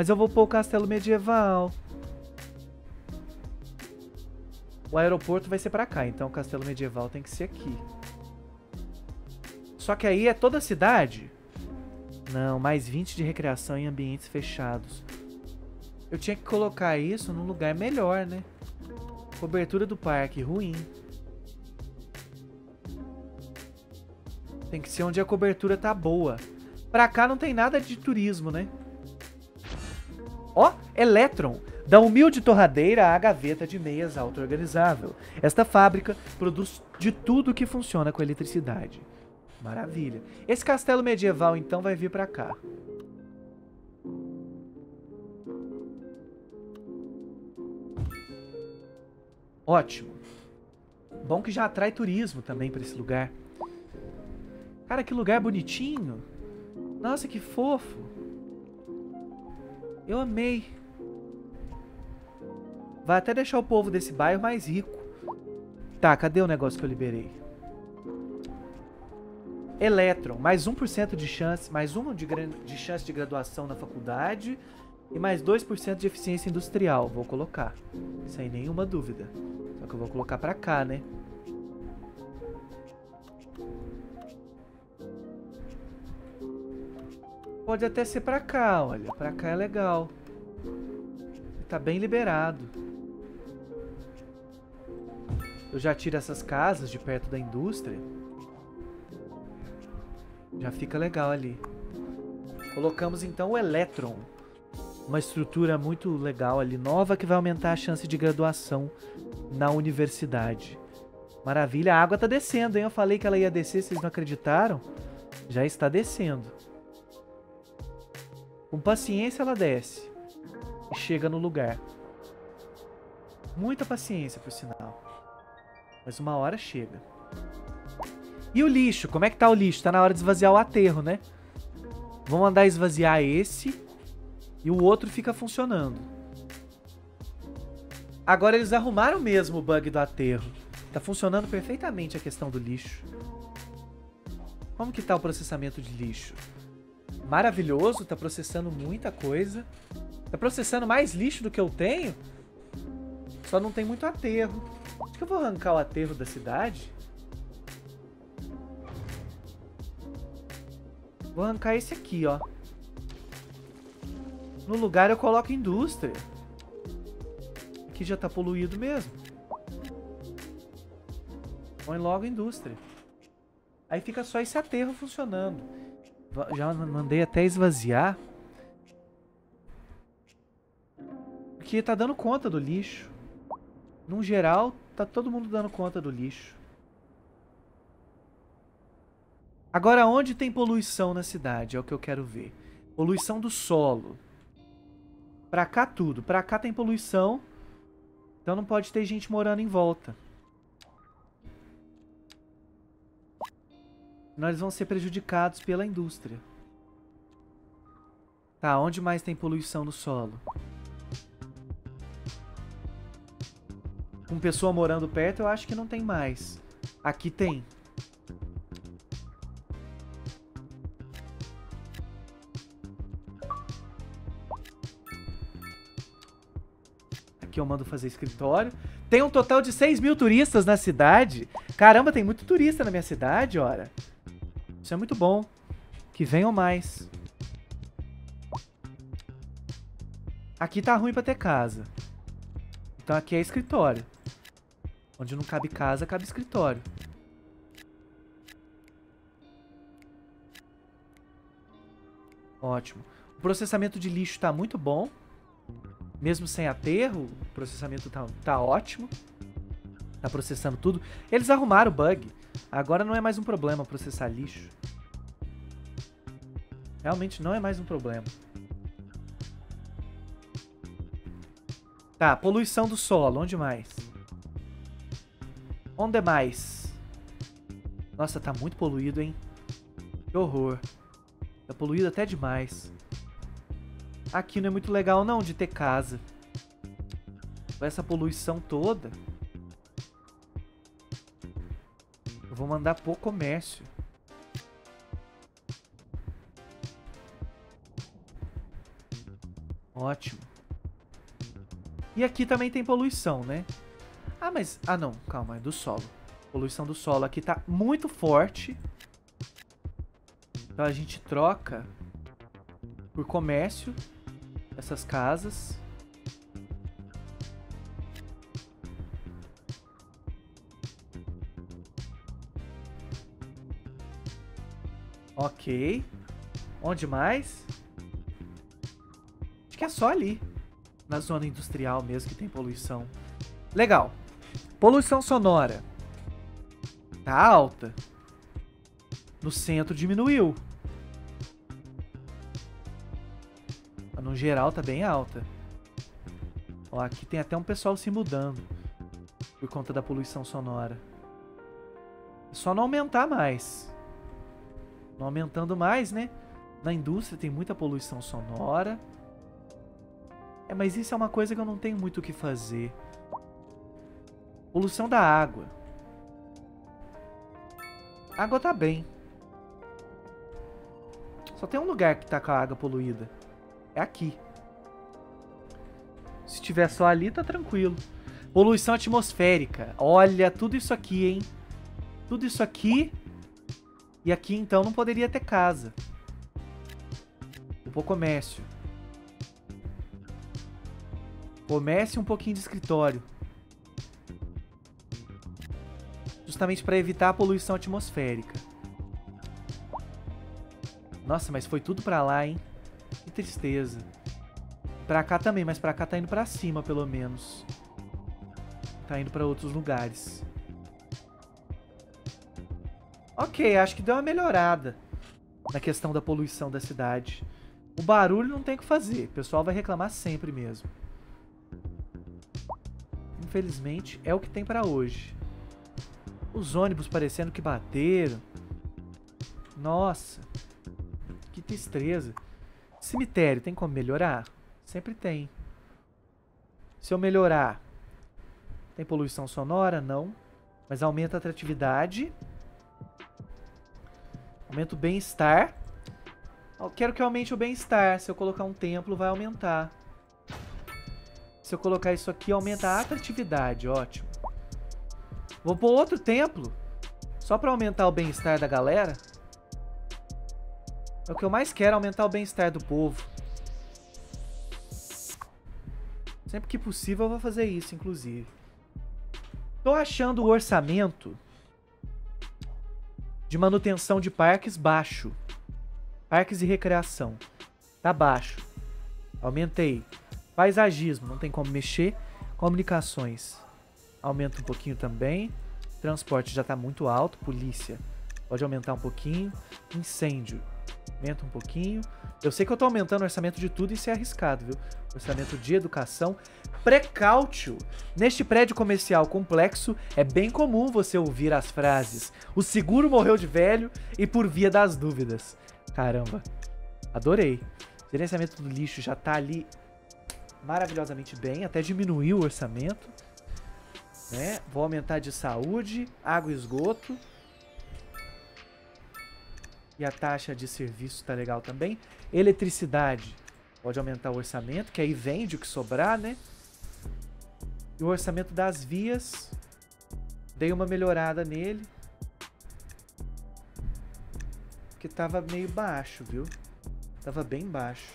Mas eu vou pôr o castelo medieval. O aeroporto vai ser pra cá, então o castelo medieval tem que ser aqui. Só que aí é toda a cidade? Não, mais 20 de recreação em ambientes fechados. Eu tinha que colocar isso num lugar melhor, né? Cobertura do parque, ruim. Tem que ser onde a cobertura tá boa. Pra cá não tem nada de turismo, né? Ó, Electron. Da humilde torradeira à gaveta de meias auto-organizável. Esta fábrica produz de tudo que funciona com eletricidade. Maravilha. Esse castelo medieval, então, vai vir pra cá. Ótimo. Bom que já atrai turismo também pra esse lugar. Cara, que lugar bonitinho. Nossa, que fofo. Eu amei. Vai até deixar o povo desse bairro mais rico. Tá, cadê o negócio que eu liberei? Elétron, mais 1% de chance, mais 1 de, de chance de graduação na faculdade e mais 2% de eficiência industrial. Vou colocar, sem nenhuma dúvida. Só que eu vou colocar pra cá, né? Pode até ser pra cá, olha. Pra cá é legal. Tá bem liberado. Eu já tiro essas casas de perto da indústria. Já fica legal ali. Colocamos então o Electron. Uma estrutura muito legal ali, nova, que vai aumentar a chance de graduação na universidade. Maravilha, a água tá descendo, hein? Eu falei que ela ia descer, vocês não acreditaram? Já está descendo. Com paciência ela desce e chega no lugar. Muita paciência, por sinal. Mas uma hora chega. E o lixo? Como é que tá o lixo? Tá na hora de esvaziar o aterro, né? Vamos mandar esvaziar esse e o outro fica funcionando. Agora eles arrumaram mesmo o bug do aterro. Tá funcionando perfeitamente a questão do lixo. Como que tá o processamento de lixo? Maravilhoso, tá processando muita coisa. Tá processando mais lixo do que eu tenho. Só não tem muito aterro. Acho que eu vou arrancar o aterro da cidade. Vou arrancar esse aqui, ó. No lugar eu coloco indústria. Aqui já tá poluído mesmo. Põe logo indústria. Aí fica só esse aterro funcionando. Já mandei até esvaziar. Porque tá dando conta do lixo. Num geral, tá todo mundo dando conta do lixo. Agora, onde tem poluição na cidade? É o que eu quero ver. Poluição do solo. Pra cá tudo. Pra cá tem poluição. Então não pode ter gente morando em volta. Nós vamos ser prejudicados pela indústria. Tá, onde mais tem poluição no solo? Com pessoa morando perto, eu acho que não tem mais. Aqui tem. Aqui eu mando fazer escritório. Tem um total de 6 mil turistas na cidade. Caramba, tem muito turista na minha cidade, ora. É muito bom. Que venham mais. Aqui tá ruim pra ter casa. Então aqui é escritório. Onde não cabe casa, cabe escritório. Ótimo. O processamento de lixo tá muito bom. Mesmo sem aterro, o processamento tá, tá ótimo. Tá processando tudo. Eles arrumaram o bug. Agora não é mais um problema processar lixo. Realmente não é mais um problema. Tá, poluição do solo. Onde mais? Onde mais? Nossa, tá muito poluído, hein? Que horror. Tá poluído até demais. Aqui não é muito legal não de ter casa. Com essa poluição toda. Vou mandar pro comércio. Ótimo. E aqui também tem poluição, né? Ah, mas... Ah, não. Calma, é do solo. Poluição do solo aqui tá muito forte. Então a gente troca por comércio essas casas. Ok. Onde mais? Acho que é só ali. Na zona industrial mesmo que tem poluição. Legal. Poluição sonora. Tá alta. No centro diminuiu. Mas no geral tá bem alta. Ó, aqui tem até um pessoal se mudando. Por conta da poluição sonora. É só não aumentar mais. Não aumentando mais, né? Na indústria tem muita poluição sonora. É, mas isso é uma coisa que eu não tenho muito o que fazer. Poluição da água. A água tá bem. Só tem um lugar que tá com a água poluída. É aqui. Se tiver só ali, tá tranquilo. Poluição atmosférica. Olha, tudo isso aqui, hein? Tudo isso aqui. E aqui, então, não poderia ter casa. O comércio. Comércio e um pouquinho de escritório. Justamente para evitar a poluição atmosférica. Nossa, mas foi tudo pra lá, hein? Que tristeza. Pra cá também, mas pra cá tá indo pra cima, pelo menos. Tá indo pra outros lugares. Ok, acho que deu uma melhorada na questão da poluição da cidade. O barulho não tem o que fazer. O pessoal vai reclamar sempre mesmo. Infelizmente, é o que tem pra hoje. Os ônibus parecendo que bateram. Nossa. Que tristeza. Cemitério, tem como melhorar? Sempre tem. Se eu melhorar, tem poluição sonora? Não. Mas aumenta a atratividade. Aumenta o bem-estar. Quero que aumente o bem-estar. Se eu colocar um templo, vai aumentar. Se eu colocar isso aqui, aumenta a atratividade. Ótimo. Vou pôr outro templo. Só pra aumentar o bem-estar da galera. É o que eu mais quero, aumentar o bem-estar do povo. Sempre que possível eu vou fazer isso, inclusive. Tô achando o orçamento de manutenção de parques baixo. Parques e recreação. Tá baixo. Aumentei. Paisagismo, não tem como mexer. Comunicações. Aumenta um pouquinho também. Transporte já tá muito alto. Polícia. Pode aumentar um pouquinho. Incêndio. Aumenta um pouquinho. Eu sei que eu tô aumentando o orçamento de tudo e isso é arriscado, viu? Orçamento de educação. Precáutio. Neste prédio comercial complexo, é bem comum você ouvir as frases: o seguro morreu de velho e por via das dúvidas. Caramba. Adorei. Gerenciamento do lixo já tá ali maravilhosamente bem, até diminuiu o orçamento. Né? Vou aumentar de saúde, água e esgoto. E a taxa de serviço tá legal também. Eletricidade. Pode aumentar o orçamento, que aí vende o que sobrar, né? E o orçamento das vias. Dei uma melhorada nele. Que tava meio baixo, viu? Tava bem baixo.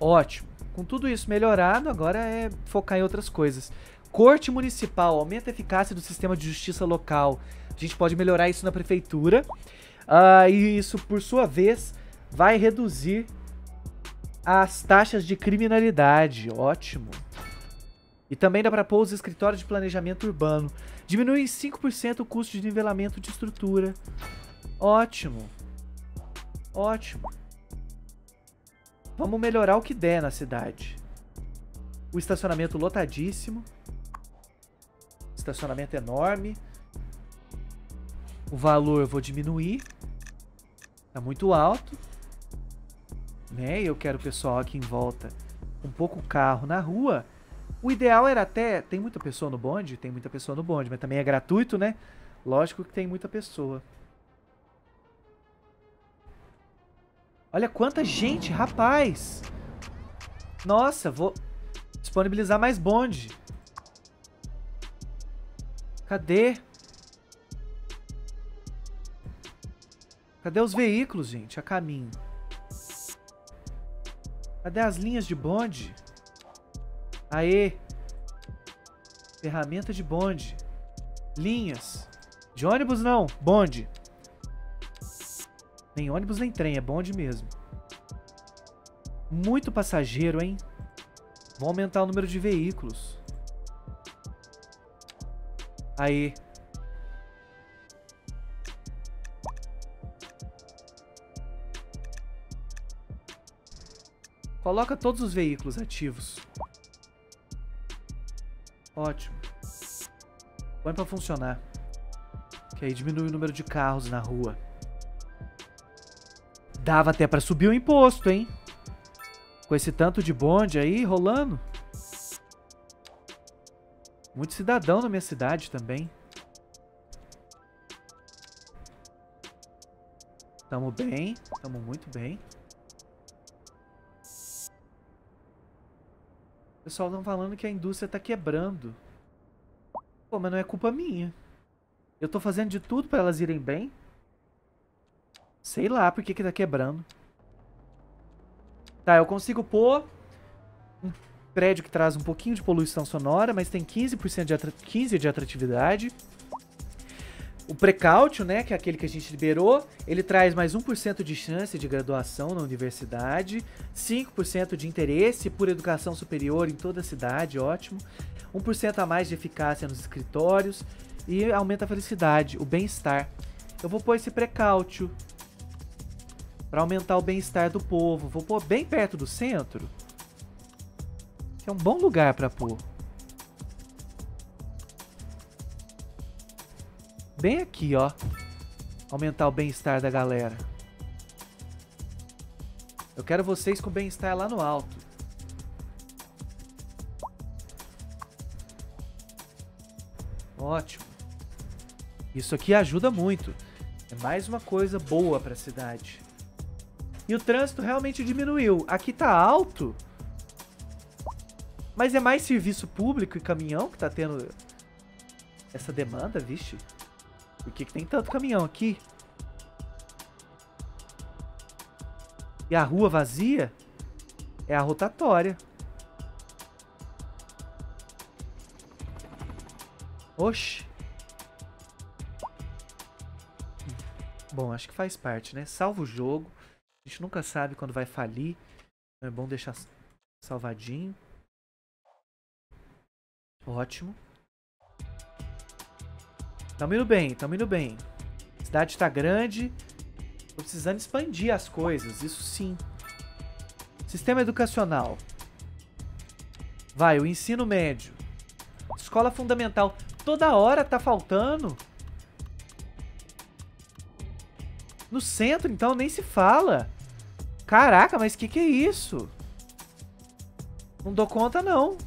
Ótimo. Com tudo isso melhorado, agora é focar em outras coisas. Corte municipal, aumenta a eficácia do sistema de justiça local. A gente pode melhorar isso na prefeitura. Uh, e isso, por sua vez, vai reduzir as taxas de criminalidade. Ótimo. E também dá para pôr os escritórios de planejamento urbano. Diminui em 5% o custo de nivelamento de estrutura. Ótimo. Ótimo. Vamos melhorar o que der na cidade. O estacionamento lotadíssimo. Estacionamento enorme. O valor eu vou diminuir. Tá muito alto. Né? Eu quero o pessoal aqui em volta um pouco carro na rua. O ideal era até. Tem muita pessoa no bonde? Tem muita pessoa no bonde, mas também é gratuito, né? Lógico que tem muita pessoa. Olha quanta gente, rapaz! Nossa, vou disponibilizar mais bonde. Cadê? Cadê os veículos, gente? A caminho. Cadê as linhas de bonde? Aê! Ferramenta de bonde. Linhas. De ônibus não, bonde. Nem ônibus nem trem, é bonde mesmo. Muito passageiro, hein? Vou aumentar o número de veículos. Aí. Coloca todos os veículos ativos. Ótimo. Põe pra funcionar. Que aí diminui o número de carros na rua. Dava até pra subir o imposto, hein? Com esse tanto de bonde aí rolando. Muito cidadão na minha cidade também. Tamo bem, tamo muito bem. Pessoal tá falando que a indústria tá quebrando. Pô, mas não é culpa minha. Eu tô fazendo de tudo pra elas irem bem. Sei lá por que que tá quebrando. Tá, eu consigo pôr um prédio que traz um pouquinho de poluição sonora, mas tem 15% de, 15 de atratividade. O precáutio, né, que é aquele que a gente liberou, ele traz mais 1% de chance de graduação na universidade, 5% de interesse por educação superior em toda a cidade, ótimo. 1% a mais de eficácia nos escritórios e aumenta a felicidade, o bem-estar. Eu vou pôr esse precáutio para aumentar o bem-estar do povo. Vou pôr bem perto do centro. Que é um bom lugar para pôr. Bem aqui, ó. Aumentar o bem-estar da galera. Eu quero vocês com bem-estar lá no alto. Ótimo. Isso aqui ajuda muito. É mais uma coisa boa para a cidade. E o trânsito realmente diminuiu. Aqui tá alto. Mas é mais serviço público e caminhão que tá tendo essa demanda, vixe. Por que, que tem tanto caminhão aqui? E a rua vazia é a rotatória. Oxi. Bom, acho que faz parte, né? Salva o jogo. A gente nunca sabe quando vai falir. Então é bom deixar salvadinho. Ótimo. Tamo indo bem, tamo indo bem. A cidade tá grande. Tô precisando expandir as coisas, isso sim. Sistema educacional. Vai, o ensino médio. Escola fundamental. Toda hora tá faltando. No centro, então, nem se fala. Caraca, mas que que é isso? Não dou conta, não.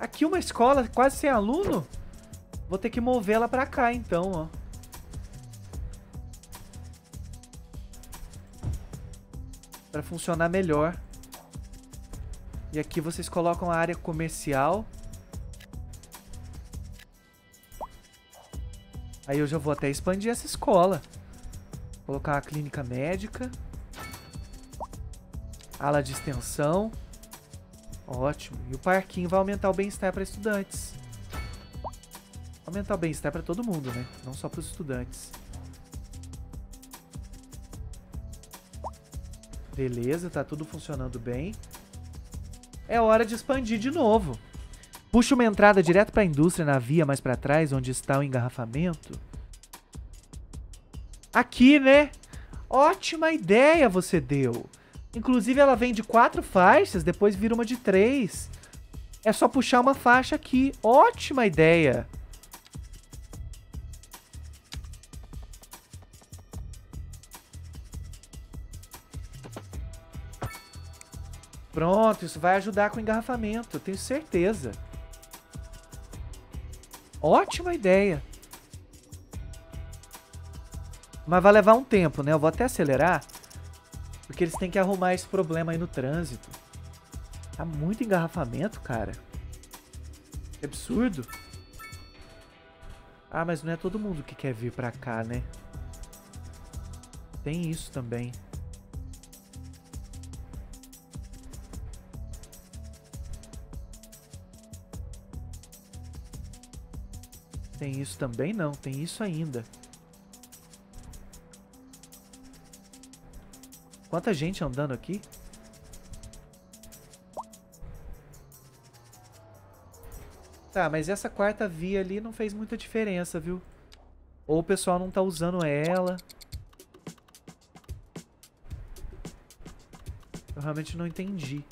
Aqui uma escola quase sem aluno? Vou ter que mover ela pra cá, então, ó. Pra funcionar melhor. E aqui vocês colocam a área comercial. Aí eu já vou até expandir essa escola. Colocar uma clínica médica. Ala de extensão. Ótimo. E o parquinho vai aumentar o bem-estar para estudantes. Aumentar o bem-estar para todo mundo, né? Não só para os estudantes. Beleza, tá tudo funcionando bem. É hora de expandir de novo. Puxa uma entrada direto para a indústria na via mais para trás, onde está o engarrafamento. Aqui, né? Ótima ideia você deu. Inclusive, ela vem de quatro faixas, depois vira uma de três. É só puxar uma faixa aqui. Ótima ideia. Pronto, isso vai ajudar com o engarrafamento, tenho certeza. Ótima ideia. Mas vai levar um tempo, né? Eu vou até acelerar. Porque eles têm que arrumar esse problema aí no trânsito. Tá muito engarrafamento, cara. Que absurdo. Ah, mas não é todo mundo que quer vir pra cá, né? Tem isso também. Tem isso também? Não, tem isso ainda. Quanta gente andando aqui? Tá, mas essa quarta via ali não fez muita diferença, viu? Ou o pessoal não tá usando ela. Eu realmente não entendi.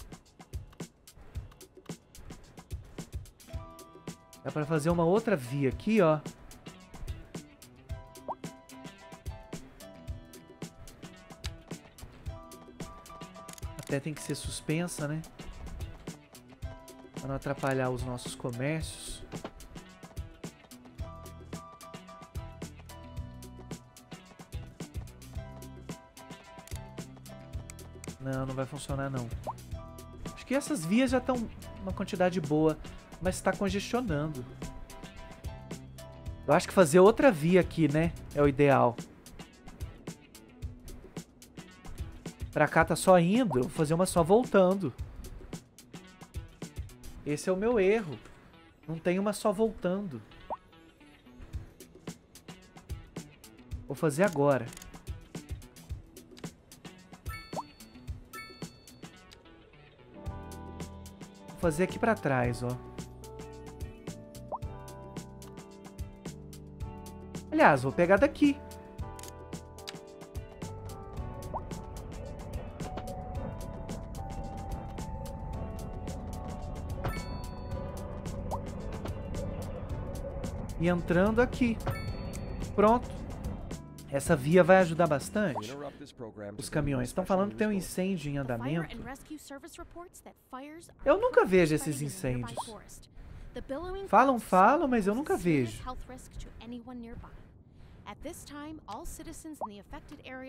Dá pra fazer uma outra via aqui, ó. Até tem que ser suspensa, né? Pra não atrapalhar os nossos comércios. Não, não vai funcionar não. Acho que essas vias já estão uma quantidade boa, mas está congestionando. Eu acho que fazer outra via aqui, né? É o ideal. Pra cá tá só indo, vou fazer uma só voltando. Esse é o meu erro. Não tem uma só voltando. Vou fazer agora. Vou fazer aqui pra trás, ó. Aliás, vou pegar daqui. E entrando aqui. Pronto. Essa via vai ajudar bastante. Os caminhões estão falando que tem um incêndio em andamento. Eu nunca vejo esses incêndios. Falam, falam, mas eu nunca vejo.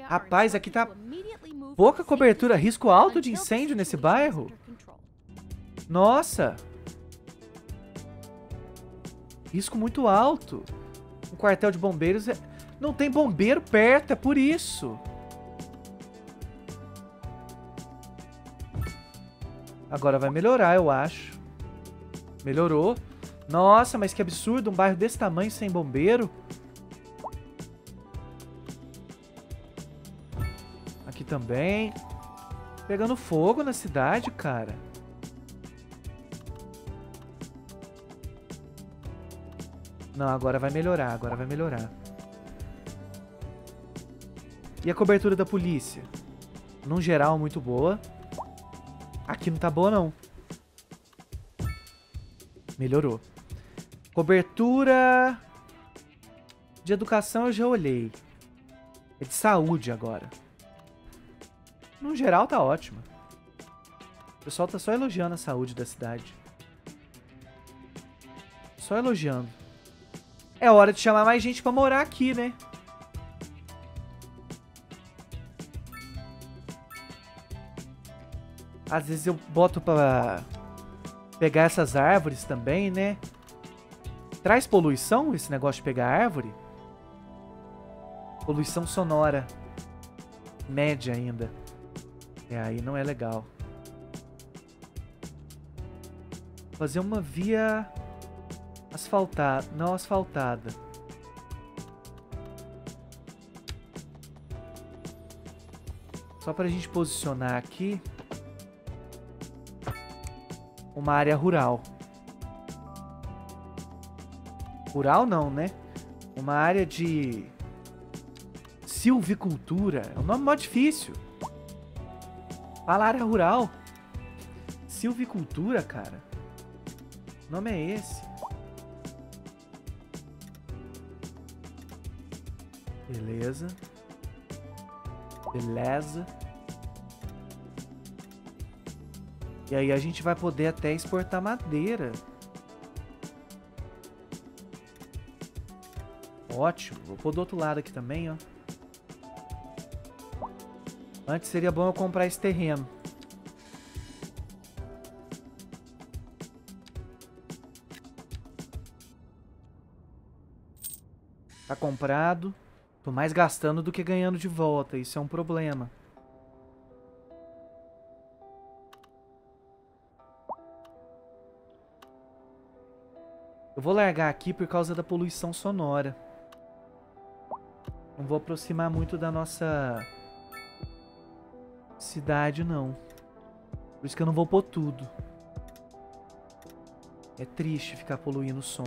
Rapaz, aqui tá pouca cobertura, risco alto de incêndio nesse bairro. Nossa! Risco muito alto. Um quartel de bombeiros é... Não tem bombeiro perto, é por isso. Agora vai melhorar, eu acho. Melhorou. Nossa, mas que absurdo, um bairro desse tamanho sem bombeiro. Aqui também. Pegando fogo na cidade, cara. Não, agora vai melhorar, agora vai melhorar. E a cobertura da polícia? Num geral, muito boa. Aqui não tá boa, não. Melhorou. Cobertura... De educação eu já olhei. É de saúde agora. No geral tá ótima. O pessoal tá só elogiando a saúde da cidade. Só elogiando. É hora de chamar mais gente pra morar aqui, né? Às vezes eu boto pra pegar essas árvores também, né? Traz poluição esse negócio de pegar árvore? Poluição sonora. Média ainda. É, aí não é legal. Fazer uma via Asfaltada, não asfaltada. Só para a gente posicionar aqui uma área rural. Rural não, né? Uma área de silvicultura. É um nome mó difícil. Fala área rural. Silvicultura, cara. O nome é esse. Beleza. Beleza. E aí a gente vai poder até exportar madeira. Ótimo. Vou pôr do outro lado aqui também, ó. Antes seria bom eu comprar esse terreno. Tá comprado. Tô mais gastando do que ganhando de volta. Isso é um problema. Eu vou largar aqui por causa da poluição sonora. Não vou aproximar muito da nossa cidade, não. Por isso que eu não vou pôr tudo. É triste ficar poluindo o som.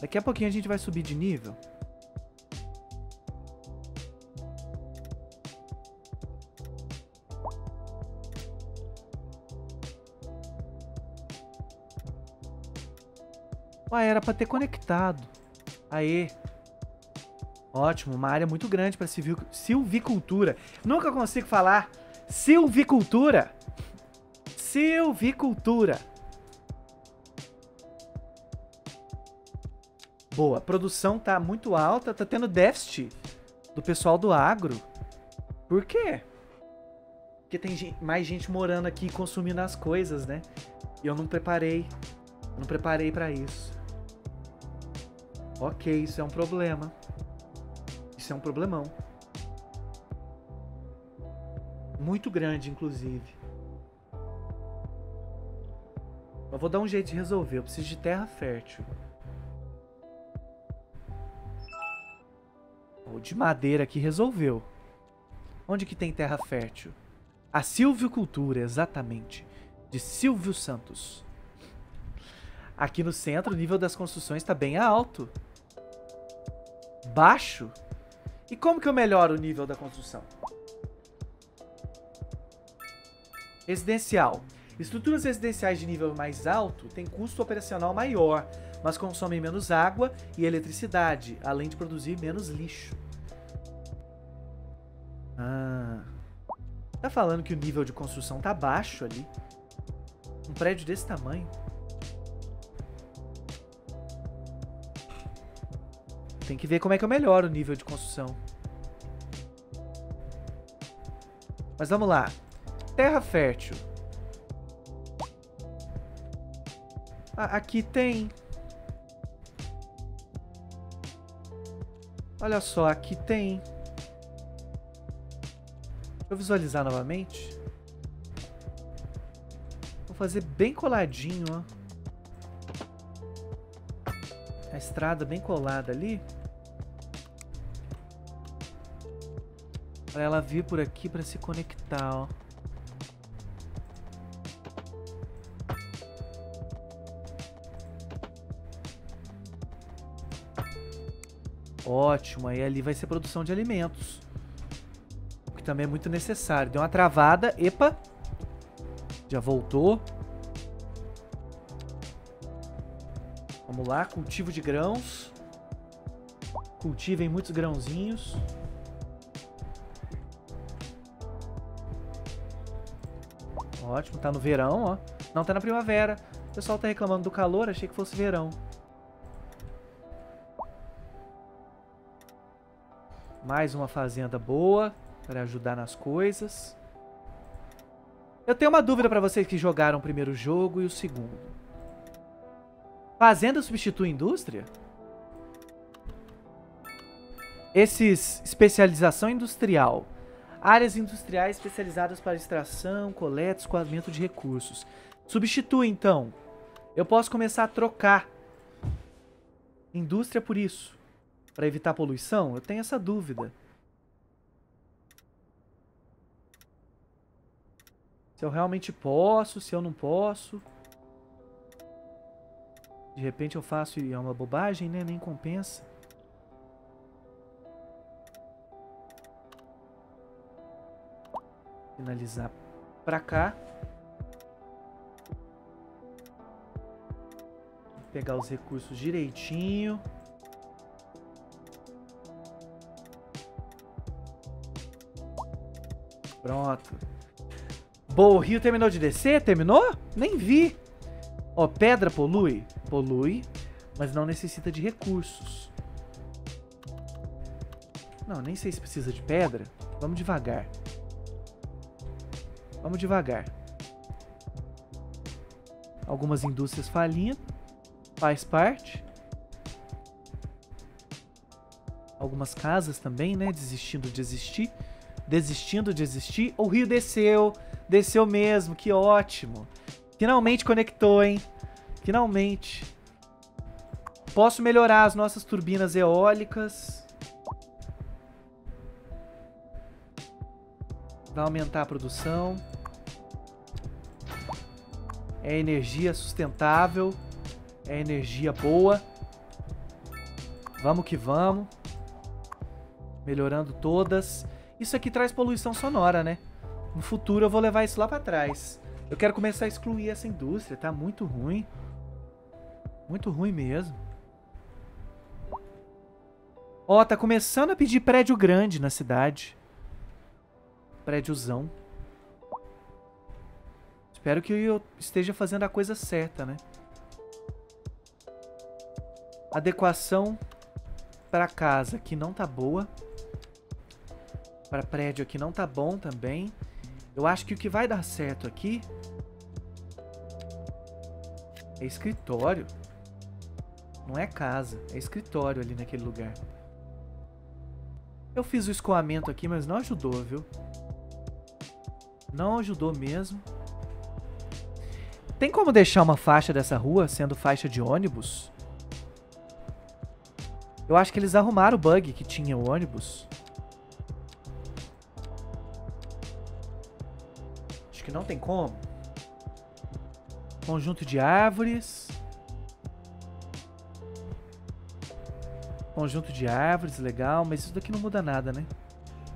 Daqui a pouquinho a gente vai subir de nível. Ué, era pra ter conectado. Aê. Ótimo, uma área muito grande para silvicultura. Nunca consigo falar silvicultura. Silvicultura. Boa, a produção tá muito alta, tá tendo déficit do pessoal do agro. Por quê? Porque tem mais gente morando aqui consumindo as coisas, né? E eu não preparei. Não preparei para isso. Ok, isso é um problema. Isso é um problemão. Muito grande, inclusive. Eu vou dar um jeito de resolver. Eu preciso de terra fértil. O de madeira aqui resolveu. Onde que tem terra fértil? A silvicultura, exatamente. De Silvio Santos. Aqui no centro, o nível das construções está bem alto baixo. E como que eu melhoro o nível da construção? Residencial. Estruturas residenciais de nível mais alto têm custo operacional maior, mas consomem menos água e eletricidade, além de produzir menos lixo. Ah. Tá falando que o nível de construção tá baixo ali? Um prédio desse tamanho? Tem que ver como é que eu melhoro o nível de construção. Mas vamos lá. Terra fértil. Aqui tem. Olha só, aqui tem. Deixa eu visualizar novamente. Vou fazer bem coladinho, ó. A estrada bem colada ali. Pra ela vir por aqui pra se conectar, ó. Ótimo, aí ali vai ser produção de alimentos. O que também é muito necessário. Deu uma travada. Epa! Já voltou. Vamos lá, cultivo de grãos. Cultivem muitos grãozinhos. Ótimo, tá no verão, ó. Não, tá na primavera. O pessoal tá reclamando do calor, achei que fosse verão. Mais uma fazenda boa para ajudar nas coisas. Eu tenho uma dúvida para vocês que jogaram o primeiro jogo e o segundo. Fazenda substitui indústria? Esses especialização industrial. Áreas industriais especializadas para extração, coleta, escoamento de recursos. Substitui, então. Eu posso começar a trocar indústria por isso. Para evitar poluição? Eu tenho essa dúvida. Se eu realmente posso, se eu não posso. De repente eu faço e é uma bobagem, né? Nem compensa. Finalizar pra cá. Pegar os recursos direitinho. Pronto. Boa, o rio terminou de descer? Terminou? Nem vi. Ó, pedra polui? Polui, mas não necessita de recursos. Não, nem sei se precisa de pedra. Vamos devagar. Vamos devagar. Algumas indústrias falindo. Faz parte. Algumas casas também, né? Desistindo de existir. Desistindo de existir. O rio desceu. Desceu mesmo. Que ótimo. Finalmente conectou, hein? Finalmente. Posso melhorar as nossas turbinas eólicas. Vai aumentar a produção. É energia sustentável. É energia boa. Vamos que vamos. Melhorando todas. Isso aqui traz poluição sonora, né? No futuro eu vou levar isso lá pra trás. Eu quero começar a excluir essa indústria. Tá muito ruim. Muito ruim mesmo. Ó, oh, tá começando a pedir prédio grande na cidade. Prédiozão. Espero que eu esteja fazendo a coisa certa, né? Adequação para casa aqui não tá boa. Para prédio aqui não tá bom também. Eu acho que o que vai dar certo aqui é escritório. Não é casa, é escritório ali naquele lugar. Eu fiz o escoamento aqui, mas não ajudou, viu? Não ajudou mesmo. Tem como deixar uma faixa dessa rua sendo faixa de ônibus? Eu acho que eles arrumaram o bug que tinha o ônibus. Acho que não tem como. Conjunto de árvores. Conjunto de árvores, legal, mas isso daqui não muda nada, né?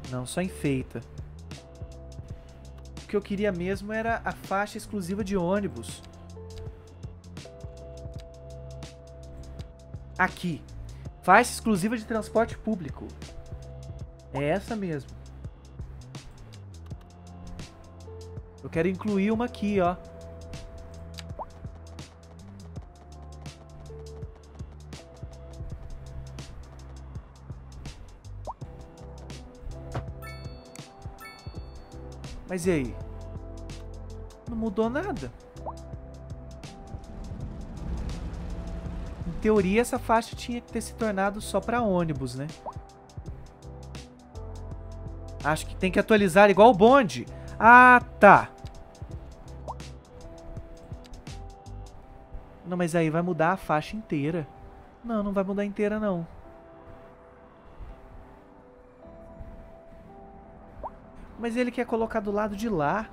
Não, só enfeita. Que eu queria mesmo era a faixa exclusiva de ônibus. Aqui. Faixa exclusiva de transporte público. É essa mesmo. Eu quero incluir uma aqui, ó. Mas e aí? Não mudou nada. Em teoria, essa faixa tinha que ter se tornado só para ônibus, né? Acho que tem que atualizar igual o bonde. Ah, tá. Não, mas aí vai mudar a faixa inteira. Não, não vai mudar inteira, não. Mas ele quer colocar do lado de lá.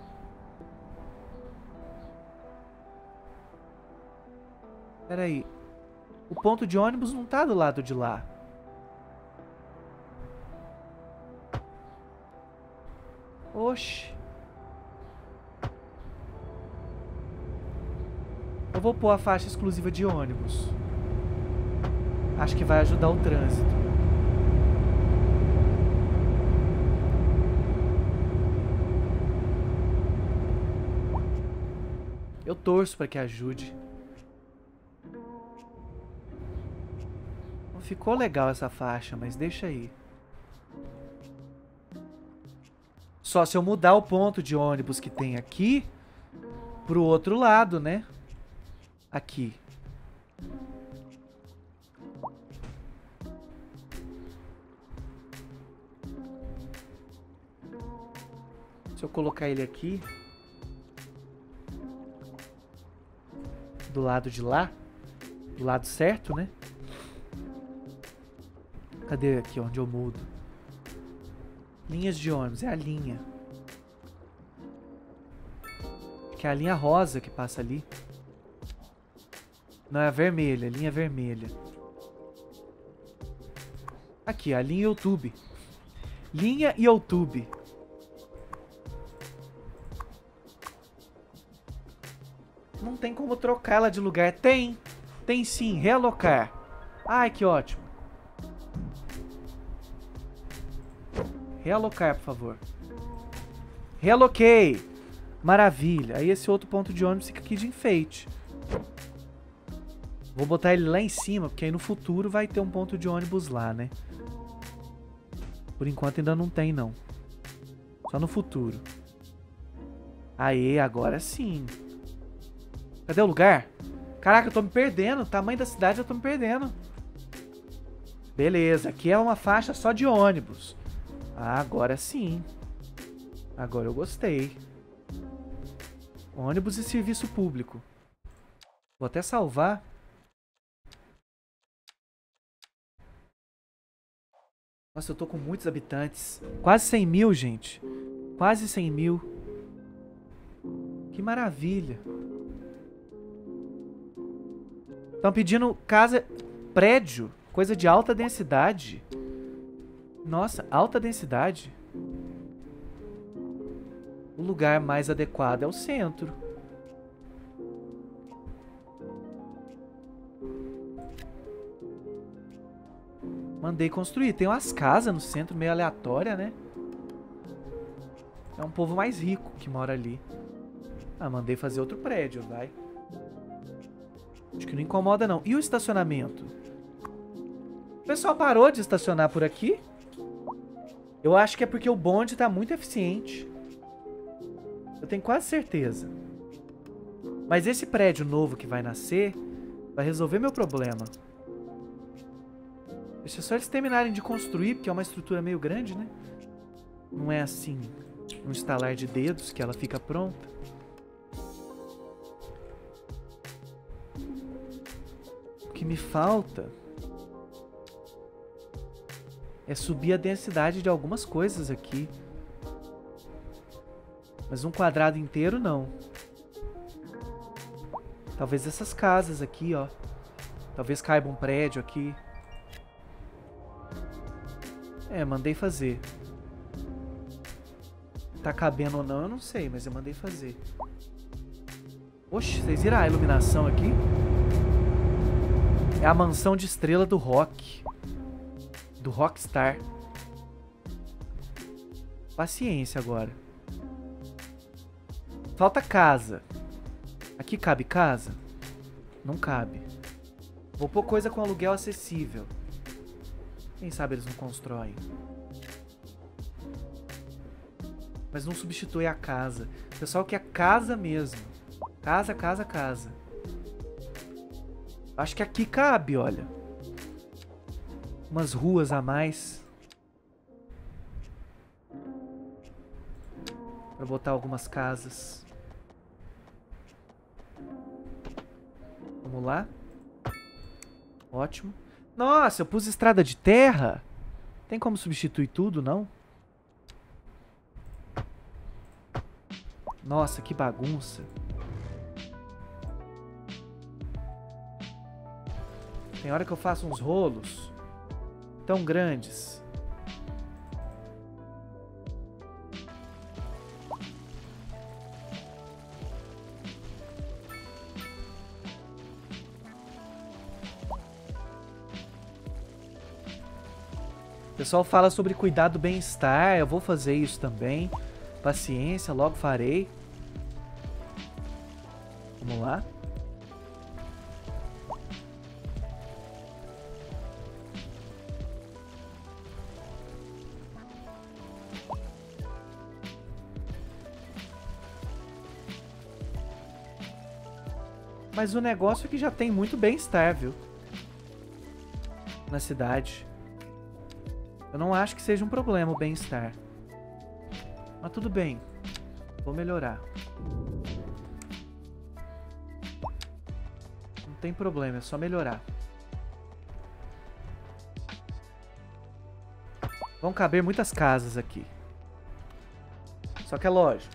Pera aí. O ponto de ônibus não tá do lado de lá. Oxi. Eu vou pôr a faixa exclusiva de ônibus. Acho que vai ajudar o trânsito. Eu torço para que ajude. Não ficou legal essa faixa, mas deixa aí. Só se eu mudar o ponto de ônibus que tem aqui pro outro lado, né? Aqui. Se eu colocar ele aqui, do lado de lá. Do lado certo, né? Cadê aqui onde eu mudo? Linhas de ônibus, é a linha. Que é a linha rosa que passa ali. Não, é a vermelha, linha vermelha. Aqui, a linha YouTube. Linha YouTube. Tem como trocar ela de lugar. Tem. Tem sim. Realocar. Ai, que ótimo. Realocar, por favor. Realoquei. Maravilha. Aí esse outro ponto de ônibus fica aqui de enfeite. Vou botar ele lá em cima, porque aí no futuro vai ter um ponto de ônibus lá, né? Por enquanto ainda não tem, não. Só no futuro. Aê, agora sim. Cadê o lugar? Caraca, eu tô me perdendo. O tamanho da cidade eu tô me perdendo. Beleza, aqui é uma faixa só de ônibus. Ah, agora sim. Agora eu gostei. Ônibus e serviço público. Vou até salvar. Nossa, eu tô com muitos habitantes. Quase 100 mil, gente. Quase 100 mil. Que maravilha. Estão pedindo casa, prédio, coisa de alta densidade. Nossa, alta densidade. O lugar mais adequado é o centro. Mandei construir. Tem umas casas no centro meio aleatória, né? É um povo mais rico que mora ali. Ah, mandei fazer outro prédio, vai. Acho que não incomoda, não. E o estacionamento? O pessoal parou de estacionar por aqui? Eu acho que é porque o bonde tá muito eficiente. Eu tenho quase certeza. Mas esse prédio novo que vai nascer vai resolver meu problema. Deixa só eles terminarem de construir, porque é uma estrutura meio grande, né? Não é assim, um estalar de dedos que ela fica pronta. Que me falta é subir a densidade de algumas coisas aqui. Mas um quadrado inteiro, não. Talvez essas casas aqui, ó. Talvez caiba um prédio aqui. É, mandei fazer. Tá cabendo ou não, eu não sei, mas eu mandei fazer. Oxe, vocês viram a iluminação aqui? É a mansão de estrela do rock. Do Rockstar. Paciência agora. Falta casa. Aqui cabe casa? Não cabe. Vou pôr coisa com aluguel acessível. Quem sabe eles não constroem. Mas não substitui a casa. O pessoal quer casa mesmo. Casa, casa, casa. Acho que aqui cabe, olha. Umas ruas a mais. Pra botar algumas casas. Vamos lá. Ótimo. Nossa, eu pus estrada de terra? Tem como substituir tudo, não? Nossa, que bagunça. Tem hora que eu faço uns rolos tão grandes. O pessoal fala sobre cuidar do bem-estar, eu vou fazer isso também. Paciência, logo farei. Mas o negócio é que já tem muito bem-estar, viu? Na cidade. Eu não acho que seja um problema o bem-estar. Mas tudo bem. Vou melhorar. Não tem problema, é só melhorar. Vão caber muitas casas aqui. Só que é lógico.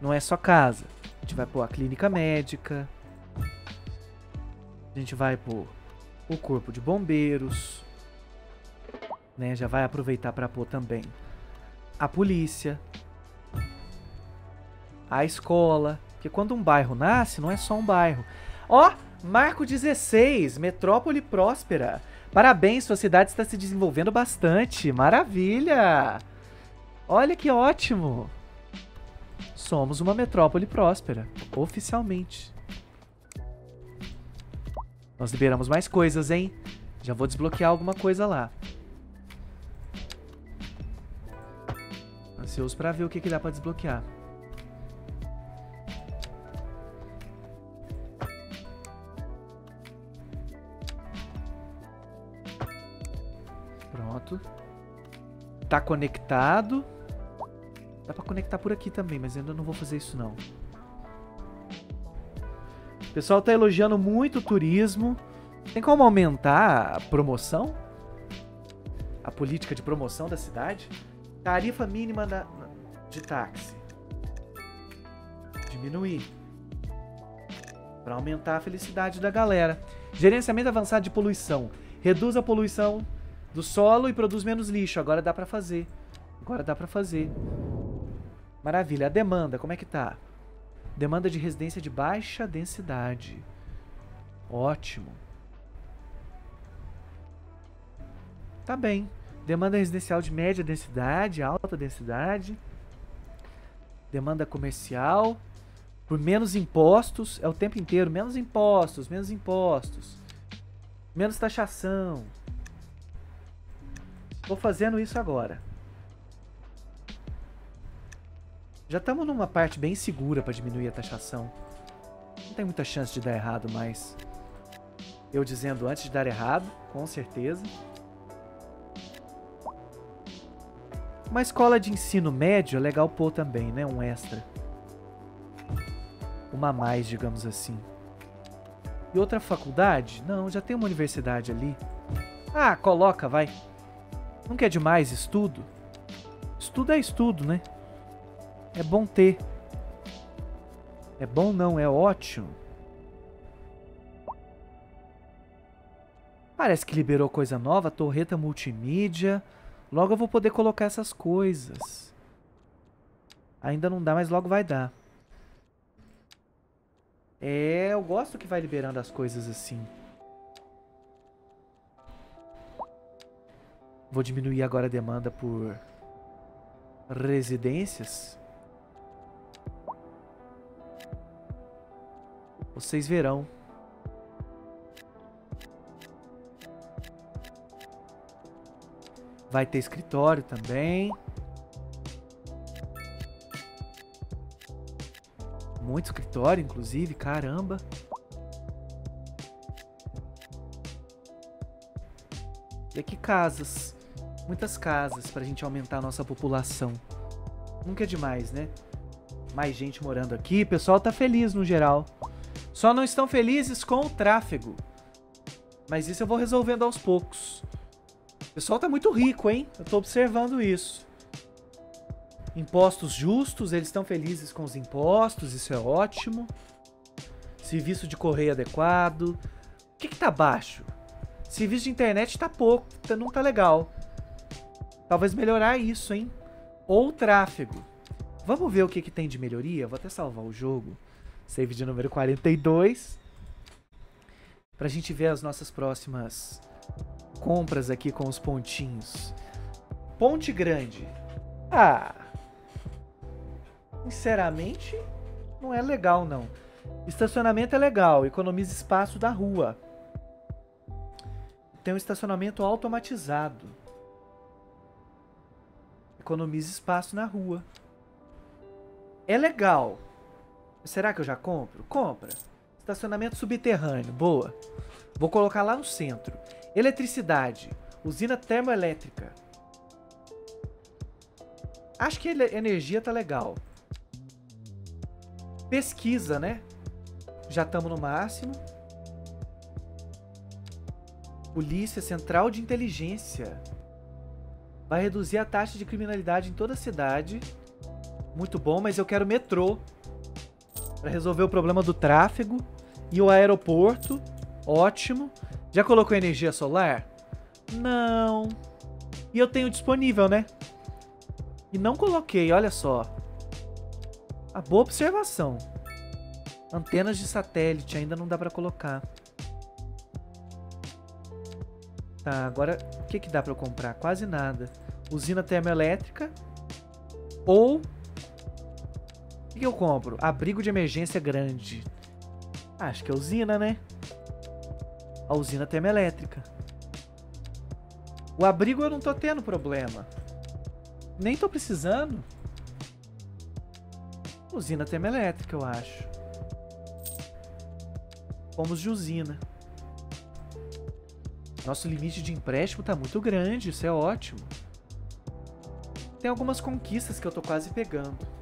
Não é só casa. A gente vai pôr a clínica médica. A gente vai pôr o corpo de bombeiros né? Já vai aproveitar para pôr também a polícia, a escola, porque quando um bairro nasce, não é só um bairro. Ó, oh, Marco 16, Metrópole Próspera. Parabéns, sua cidade está se desenvolvendo bastante. Maravilha! Olha que ótimo! Somos uma metrópole próspera, oficialmente. Nós liberamos mais coisas, hein? Já vou desbloquear alguma coisa lá. Ansioso pra ver o que, que dá pra desbloquear. Pronto. Tá conectado. Dá pra conectar por aqui também, mas ainda não vou fazer isso não. Pessoal tá elogiando muito o turismo. Tem como aumentar a promoção? A política de promoção da cidade? Tarifa mínima da, de táxi. Diminuir. Para aumentar a felicidade da galera. Gerenciamento avançado de poluição. Reduz a poluição do solo e produz menos lixo. Agora dá para fazer. Agora dá para fazer. Maravilha. A demanda, como é que tá? Demanda de residência de baixa densidade. Ótimo. Tá bem. Demanda residencial de média densidade, alta densidade. Demanda comercial. Por menos impostos. É o tempo inteiro. Menos impostos, menos impostos. Menos taxação. Tô fazendo isso agora. Já estamos numa parte bem segura para diminuir a taxação. Não tem muita chance de dar errado mais. Eu dizendo antes de dar errado, com certeza. Uma escola de ensino médio é legal pôr também, né? Um extra. Uma a mais, digamos assim. E outra faculdade? Não, já tem uma universidade ali. Ah, coloca, vai. Não quer demais estudo? Estudo é estudo, né? É bom ter. É bom não, é ótimo. Parece que liberou coisa nova, torreta multimídia. Logo eu vou poder colocar essas coisas. Ainda não dá, mas logo vai dar. É, eu gosto que vai liberando as coisas assim. Vou diminuir agora a demanda por residências. Vocês verão. Vai ter escritório também. Muito escritório, inclusive, caramba. E aqui casas. Muitas casas pra gente aumentar a nossa população. Nunca é demais, né? Mais gente morando aqui, o pessoal tá feliz no geral. Só não estão felizes com o tráfego. Mas isso eu vou resolvendo aos poucos. O pessoal tá muito rico, hein? Eu tô observando isso. Impostos justos, eles estão felizes com os impostos, isso é ótimo. Serviço de correio adequado. O que que tá baixo? Serviço de internet tá pouco, tá, não tá legal. Talvez melhorar isso, hein? Ou tráfego. Vamos ver o que, que tem de melhoria? Vou até salvar o jogo. Save de número 42. Pra gente ver as nossas próximas compras aqui com os pontinhos. Ponte Grande. Ah. Sinceramente, não é legal não. Estacionamento é legal, economiza espaço da rua. Tem um estacionamento automatizado. Economiza espaço na rua. É legal, Será que eu já compro? Compra. Estacionamento subterrâneo, boa. Vou colocar lá no centro. Eletricidade, usina termoelétrica. Acho que energia tá legal. Pesquisa, né? Já estamos no máximo. Polícia Central de Inteligência. Vai reduzir a taxa de criminalidade em toda a cidade. Muito bom, mas eu quero metrô para resolver o problema do tráfego e o aeroporto. Ótimo. Já colocou energia solar? Não. E eu tenho disponível, né? E não coloquei, olha só. A boa observação. Antenas de satélite ainda não dá para colocar. Tá, agora o que que dá para comprar? Quase nada. Usina termoelétrica ou o que eu compro? Abrigo de emergência grande. Acho que é usina, né? A usina termoelétrica. O abrigo eu não tô tendo problema. Nem tô precisando. Usina termoelétrica, eu acho. Fomos de usina. Nosso limite de empréstimo tá muito grande, isso é ótimo. tem algumas conquistas que eu tô quase pegando.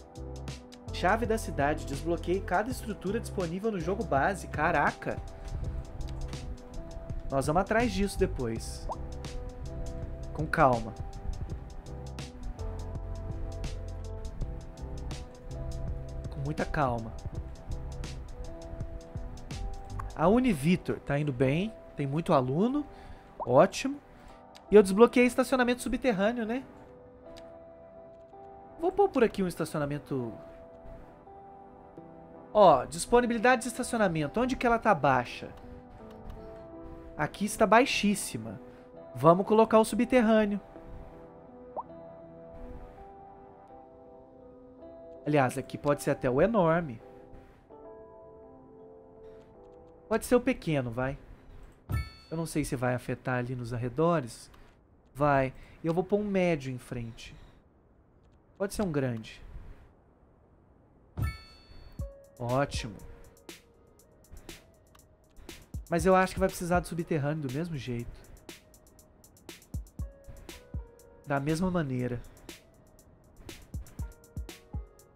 Chave da cidade. Desbloqueei cada estrutura disponível no jogo base. Caraca! Nós vamos atrás disso depois. Com calma. Com muita calma. A Univitor tá indo bem. Tem muito aluno. Ótimo. E eu desbloqueei estacionamento subterrâneo, né? Vou pôr por aqui um estacionamento... Ó, disponibilidade de estacionamento. Onde que ela tá baixa? Aqui está baixíssima. Vamos colocar o subterrâneo. Aliás, aqui pode ser até o enorme. Pode ser o pequeno, vai. Eu não sei se vai afetar ali nos arredores. Vai. Eu vou pôr um médio em frente. Pode ser um grande. Ótimo. Mas eu acho que vai precisar do subterrâneo do mesmo jeito. Da mesma maneira.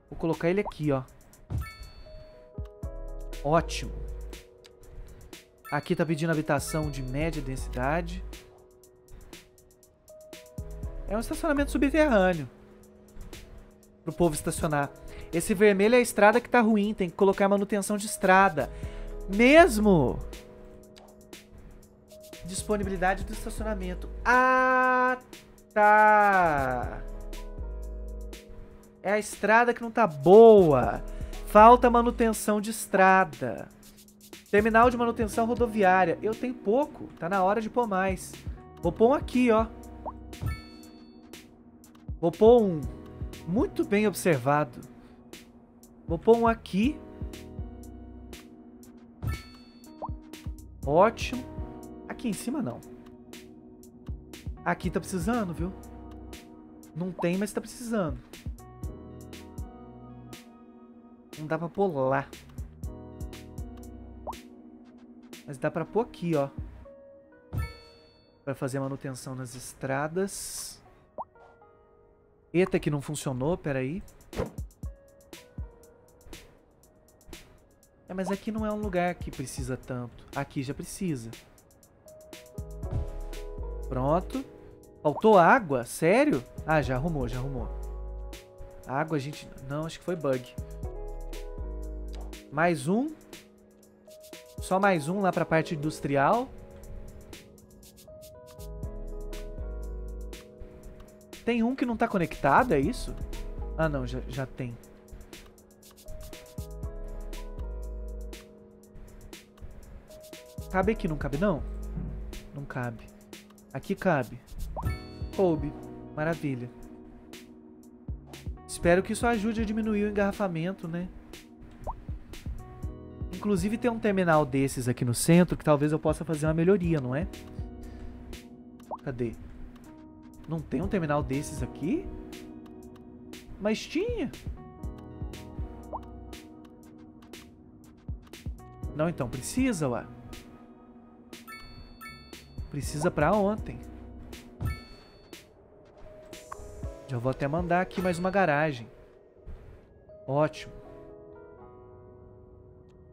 Vou colocar ele aqui, ó. Ótimo. Aqui tá pedindo habitação de média densidade. É um estacionamento subterrâneo. Pro povo estacionar. Esse vermelho é a estrada que tá ruim. Tem que colocar manutenção de estrada. Mesmo disponibilidade do estacionamento. Ah, tá. É a estrada que não tá boa. Falta manutenção de estrada. Terminal de manutenção rodoviária. Eu tenho pouco. Tá na hora de pôr mais. Vou pôr um aqui, ó. Vou pôr um. Muito bem observado. Vou pôr um aqui. Ótimo. Aqui em cima não. Aqui tá precisando, viu? Não tem, mas tá precisando. Não dá pra pôr lá. Mas dá pra pôr aqui, ó. Pra fazer manutenção nas estradas. Eita, que não funcionou, peraí. É, mas aqui não é um lugar que precisa tanto. Aqui já precisa. Pronto. Faltou água? Sério? Ah, já arrumou, já arrumou. Água a gente... Não, acho que foi bug. Mais um. Só mais um lá pra parte industrial. Tem um que não tá conectado, é isso? Ah, não, já, já tem. Cabe aqui, não cabe não? Não cabe. Aqui cabe. Coube. Maravilha. Espero que isso ajude a diminuir o engarrafamento, né? Inclusive tem um terminal desses aqui no centro que talvez eu possa fazer uma melhoria, não é? Cadê? Não tem um terminal desses aqui? Mas tinha. Não, então precisa, ué. Precisa pra ontem. Já vou até mandar aqui mais uma garagem. Ótimo.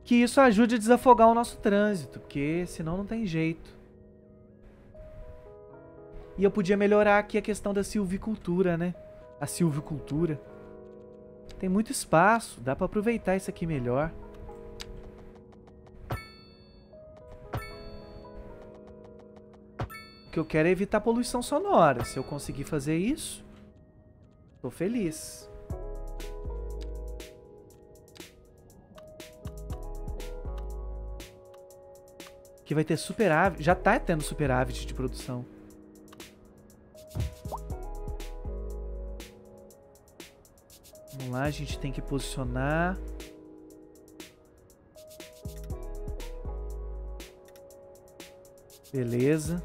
Que isso ajude a desafogar o nosso trânsito, porque senão não tem jeito. E eu podia melhorar aqui a questão da silvicultura, né? A silvicultura. Tem muito espaço, dá para aproveitar isso aqui melhor. Que eu quero é evitar poluição sonora. Se eu conseguir fazer isso, tô feliz. Que vai ter superávit. Já tá tendo superávit de produção. Vamos lá, a gente tem que posicionar. Beleza.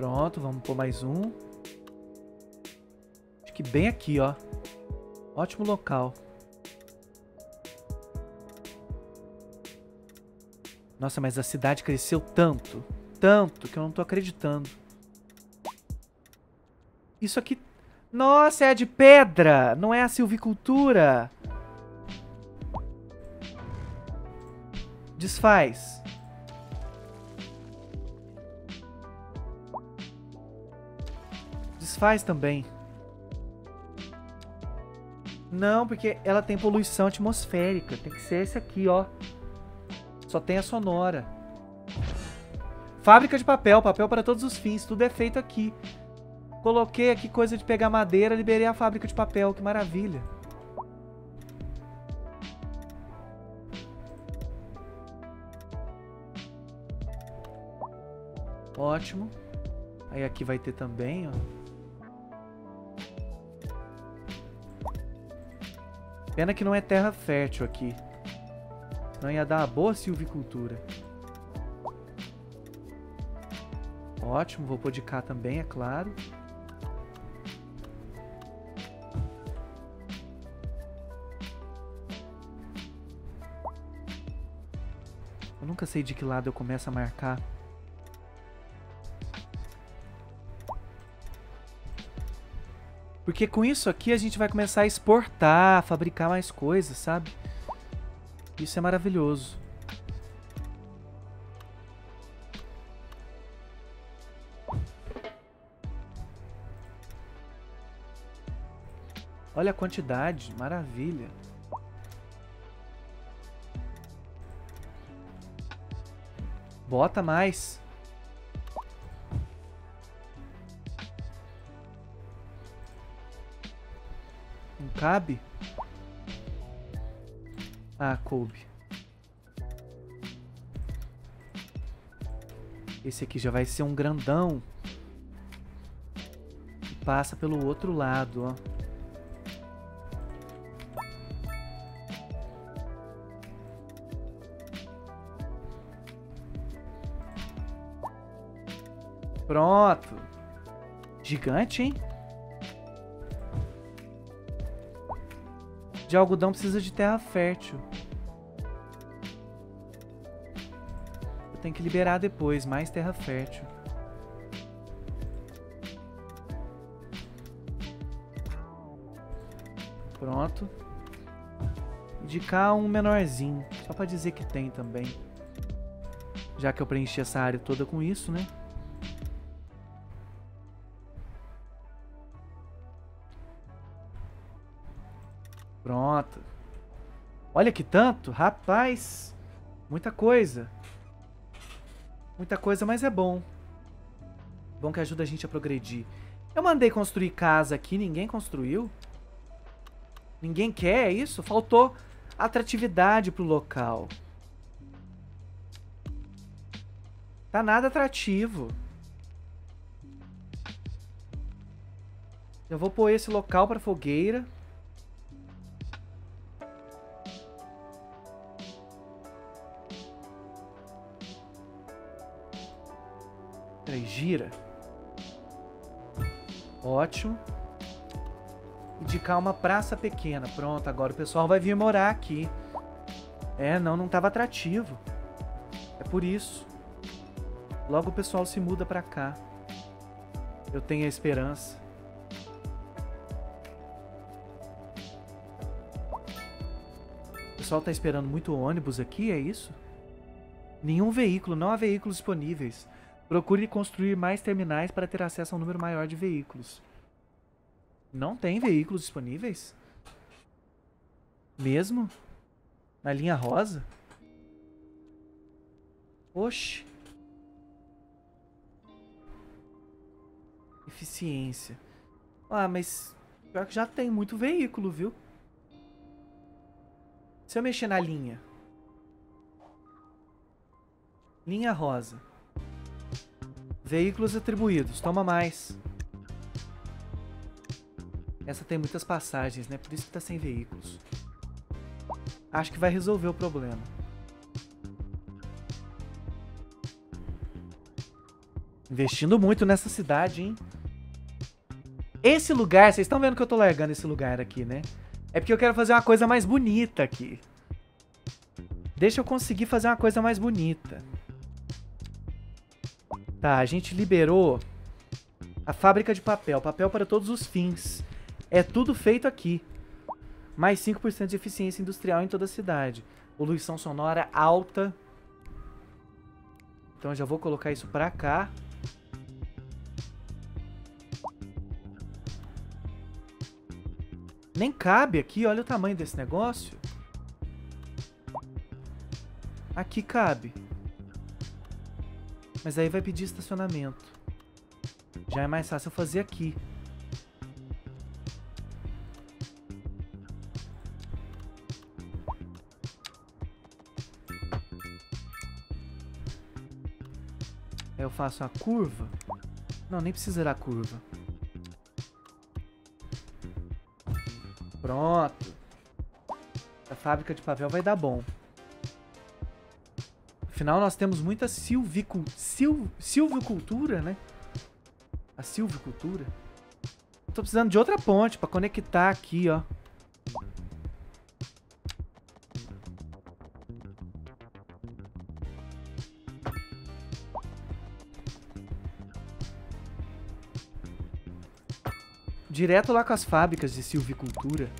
Pronto, vamos pôr mais um. Acho que bem aqui, ó. Ótimo local. Nossa, mas a cidade cresceu tanto, tanto, que eu não tô acreditando. Isso aqui... Nossa, é de pedra, não é a silvicultura. Desfaz. Desfaz também. Não, porque ela tem poluição atmosférica. Tem que ser esse aqui, ó. Só tem a sonora. Fábrica de papel, papel para todos os fins. Tudo é feito aqui. Coloquei aqui coisa de pegar madeira, liberei a fábrica de papel. Que maravilha. Ótimo. Aí aqui vai ter também, ó. Pena que não é terra fértil aqui. Não ia dar uma boa silvicultura. Ótimo, vou pôr de cá também, é claro. Eu nunca sei de que lado eu começo a marcar. Porque com isso aqui a gente vai começar a exportar, fabricar mais coisas, sabe? Isso é maravilhoso. Olha a quantidade, maravilha. Bota mais. Cabe? Ah, coube. Esse aqui já vai ser um grandão. Que passa pelo outro lado, ó. Pronto. Gigante, hein? De algodão precisa de terra fértil. Eu tenho que liberar depois mais terra fértil. Pronto. De cá um menorzinho, só para dizer que tem também. Já que eu preenchi essa área toda com isso, né? Olha que tanto, rapaz. Muita coisa. Muita coisa, mas é bom. Bom que ajuda a gente a progredir. Eu mandei construir casa aqui, ninguém construiu. Ninguém quer isso? Faltou atratividade pro local. Tá nada atrativo. Eu vou pôr esse local para fogueira. Peraí, gira. Ótimo. Indicar uma praça pequena. Pronto, agora o pessoal vai vir morar aqui. É, não, não estava atrativo. É por isso. Logo o pessoal se muda pra cá. Eu tenho a esperança. O pessoal tá esperando muito ônibus aqui, é isso? Nenhum veículo, não há veículos disponíveis. Procure construir mais terminais para ter acesso a um número maior de veículos. Não tem veículos disponíveis? Mesmo? Na linha rosa? Oxi. Eficiência. Ah, mas pior que já tem muito veículo, viu? Se eu mexer na linha. Linha rosa. Veículos atribuídos. Toma mais. Essa tem muitas passagens, né? Por isso que tá sem veículos. Acho que vai resolver o problema. Investindo muito nessa cidade, hein? Esse lugar, vocês estão vendo que eu tô largando esse lugar aqui, né? É porque eu quero fazer uma coisa mais bonita aqui. Deixa eu conseguir fazer uma coisa mais bonita. Tá, a gente liberou a fábrica de papel. Papel para todos os fins. É tudo feito aqui. Mais 5% de eficiência industrial em toda a cidade. Poluição sonora alta. Então já vou colocar isso pra cá. Nem cabe aqui, olha o tamanho desse negócio. Aqui cabe. Mas aí vai pedir estacionamento. Já é mais fácil fazer aqui. Aí eu faço a curva. Não, nem precisa da curva. Pronto. A fábrica de papel vai dar bom. Afinal, nós temos muita silvicu... Sil... silvicultura, né? A silvicultura. tô precisando de outra ponte pra conectar aqui, ó. Direto lá com as fábricas de silvicultura.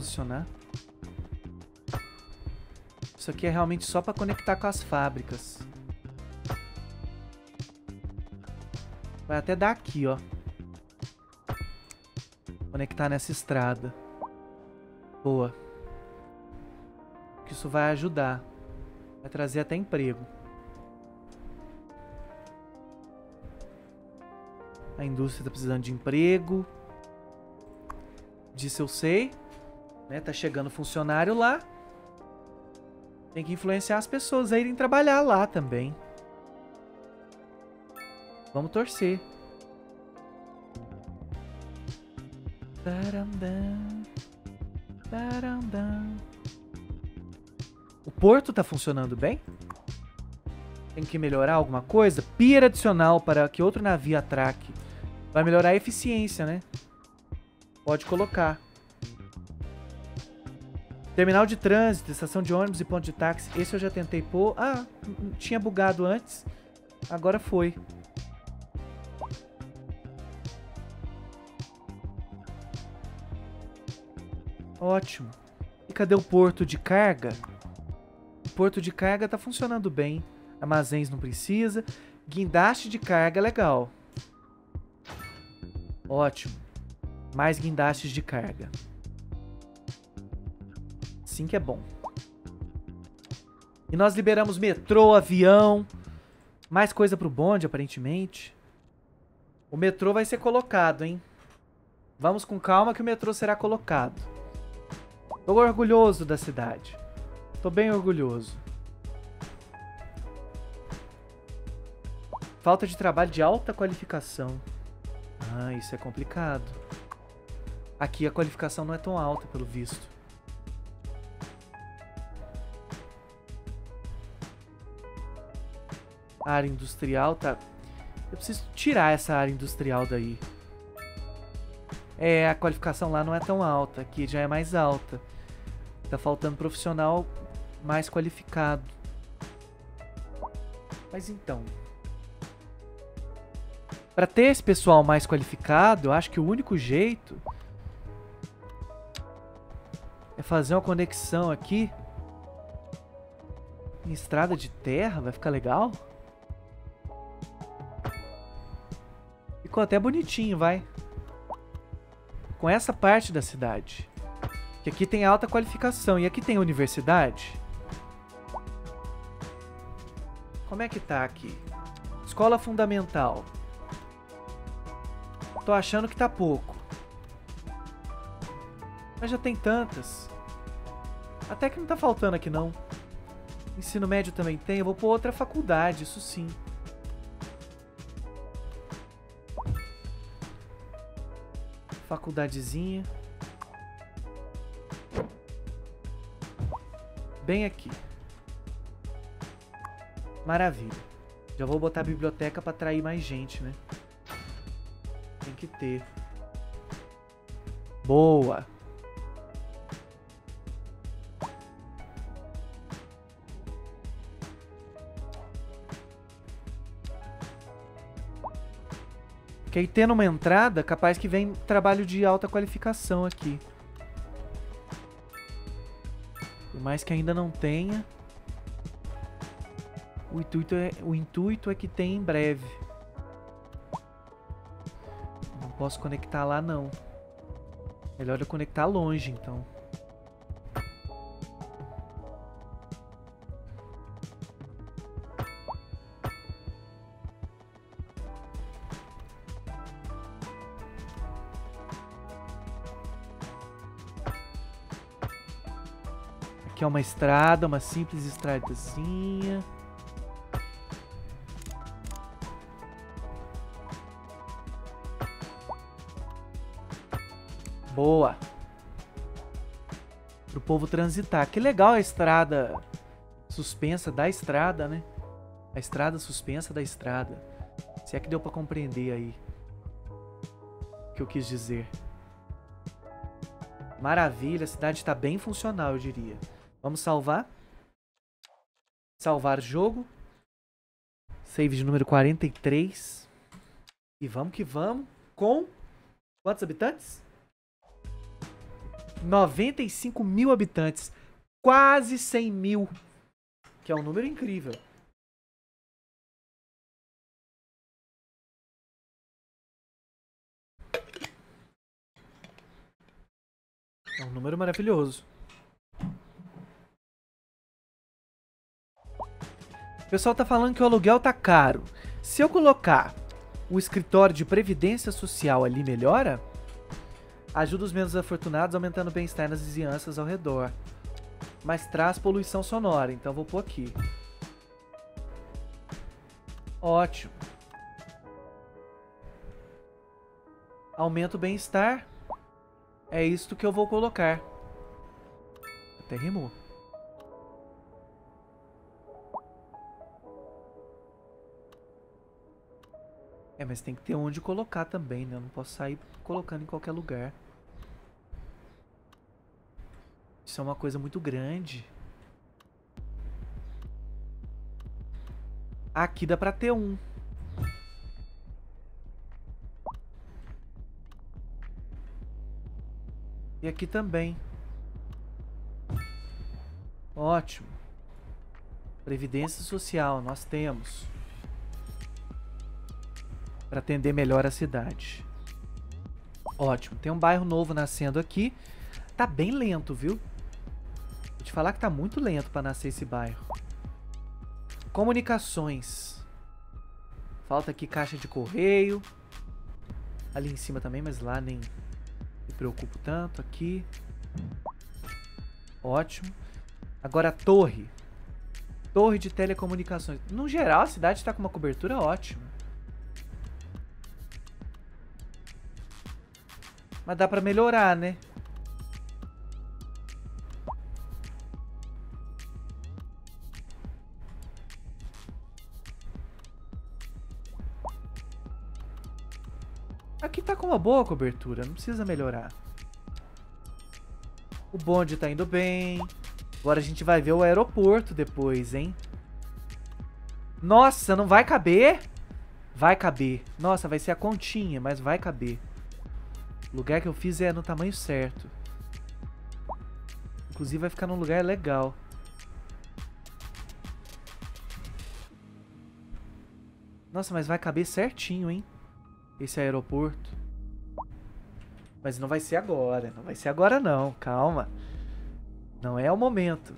Posicionar. Isso aqui é realmente só para conectar com as fábricas. Vai até dar aqui, ó. Conectar nessa estrada. Boa. Que isso vai ajudar. Vai trazer até emprego. A indústria está precisando de emprego. Disso eu sei. Né? Tá chegando funcionário lá. Tem que influenciar as pessoas a irem trabalhar lá também. Vamos torcer. O porto tá funcionando bem? Tem que melhorar alguma coisa? Pier adicional para que outro navio atraque. Vai melhorar a eficiência, né? Pode colocar. Terminal de trânsito, estação de ônibus e ponto de táxi. Esse eu já tentei pôr. Ah, tinha bugado antes. Agora foi. Ótimo. E cadê o porto de carga? O porto de carga tá funcionando bem. Armazéns não precisa. Guindaste de carga é legal. Ótimo. Mais guindastes de carga assim que é bom. E nós liberamos metrô, avião, mais coisa pro bonde, aparentemente. O metrô vai ser colocado, hein? Vamos com calma que o metrô será colocado. Tô orgulhoso da cidade. Tô bem orgulhoso. Falta de trabalho de alta qualificação. Ah, isso é complicado. Aqui a qualificação não é tão alta, pelo visto. Área industrial tá... Eu preciso tirar essa área industrial daí. É, a qualificação lá não é tão alta, aqui já é mais alta. Tá faltando profissional mais qualificado. Mas então... Para ter esse pessoal mais qualificado, eu acho que o único jeito é fazer uma conexão aqui em estrada de terra, vai ficar legal? Ficou até bonitinho, vai. Com essa parte da cidade. Que aqui tem alta qualificação. E aqui tem universidade. Como é que tá aqui? Escola fundamental. Tô achando que tá pouco. Mas já tem tantas. Até que não tá faltando aqui não. Ensino médio também tem. Eu vou pôr outra faculdade, isso sim. Faculdadezinha. Bem aqui. Maravilha. Já vou botar a biblioteca pra atrair mais gente, né? Tem que ter. Boa. Que aí tendo uma entrada, capaz que vem trabalho de alta qualificação aqui. Por mais que ainda não tenha. O intuito é, o intuito é que tenha em breve. Não posso conectar lá não. Melhor eu conectar longe então. Uma estrada, uma simples estradazinha. Boa. Pro povo transitar. Que legal a estrada suspensa da estrada, né? A estrada suspensa da estrada. Se é que deu pra compreender aí o que eu quis dizer. Maravilha, a cidade tá bem funcional, eu diria. Vamos salvar. Salvar jogo. Save de número 43. E vamos que vamos. Com quantos habitantes? 95 mil habitantes. Quase 100 mil. Que é um número incrível. É um número maravilhoso. O pessoal tá falando que o aluguel tá caro. Se eu colocar o escritório de previdência social ali, melhora? Ajuda os menos afortunados, aumentando o bem-estar nas vizinhanças ao redor. Mas traz poluição sonora, então vou pôr aqui. Ótimo. Aumenta o bem-estar. É isto que eu vou colocar. Até rimou. É, mas tem que ter onde colocar também, né? Eu não posso sair colocando em qualquer lugar. Isso é uma coisa muito grande. Aqui dá pra ter um. E aqui também. Ótimo. Previdência Social, nós temos para atender melhor a cidade. Ótimo. Tem um bairro novo nascendo aqui. Tá bem lento, viu? Vou te falar que tá muito lento para nascer esse bairro. Comunicações. Falta aqui caixa de correio. Ali em cima também, mas lá nem me preocupo tanto. Aqui. Ótimo. Agora torre. Torre de telecomunicações. No geral, a cidade está com uma cobertura ótima. Mas dá pra melhorar, né? Aqui tá com uma boa cobertura, não precisa melhorar. O bonde tá indo bem. Agora a gente vai ver o aeroporto depois, hein? Nossa, não vai caber? Vai caber. Nossa, vai ser a continha, mas vai caber. O lugar que eu fiz é no tamanho certo. Inclusive vai ficar num lugar legal. Nossa, mas vai caber certinho, hein? Esse aeroporto. Mas não vai ser agora. Não vai ser agora não. Calma. Não é o momento.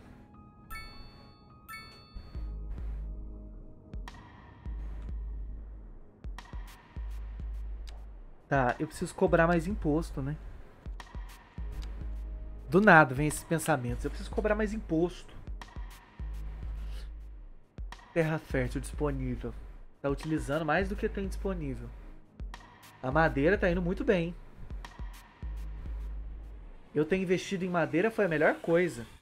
Tá, eu preciso cobrar mais imposto, né? Do nada vem esses pensamentos. Eu preciso cobrar mais imposto. Terra fértil disponível. Tá utilizando mais do que tem disponível. A madeira tá indo muito bem. Eu ter investido em madeira foi a melhor coisa.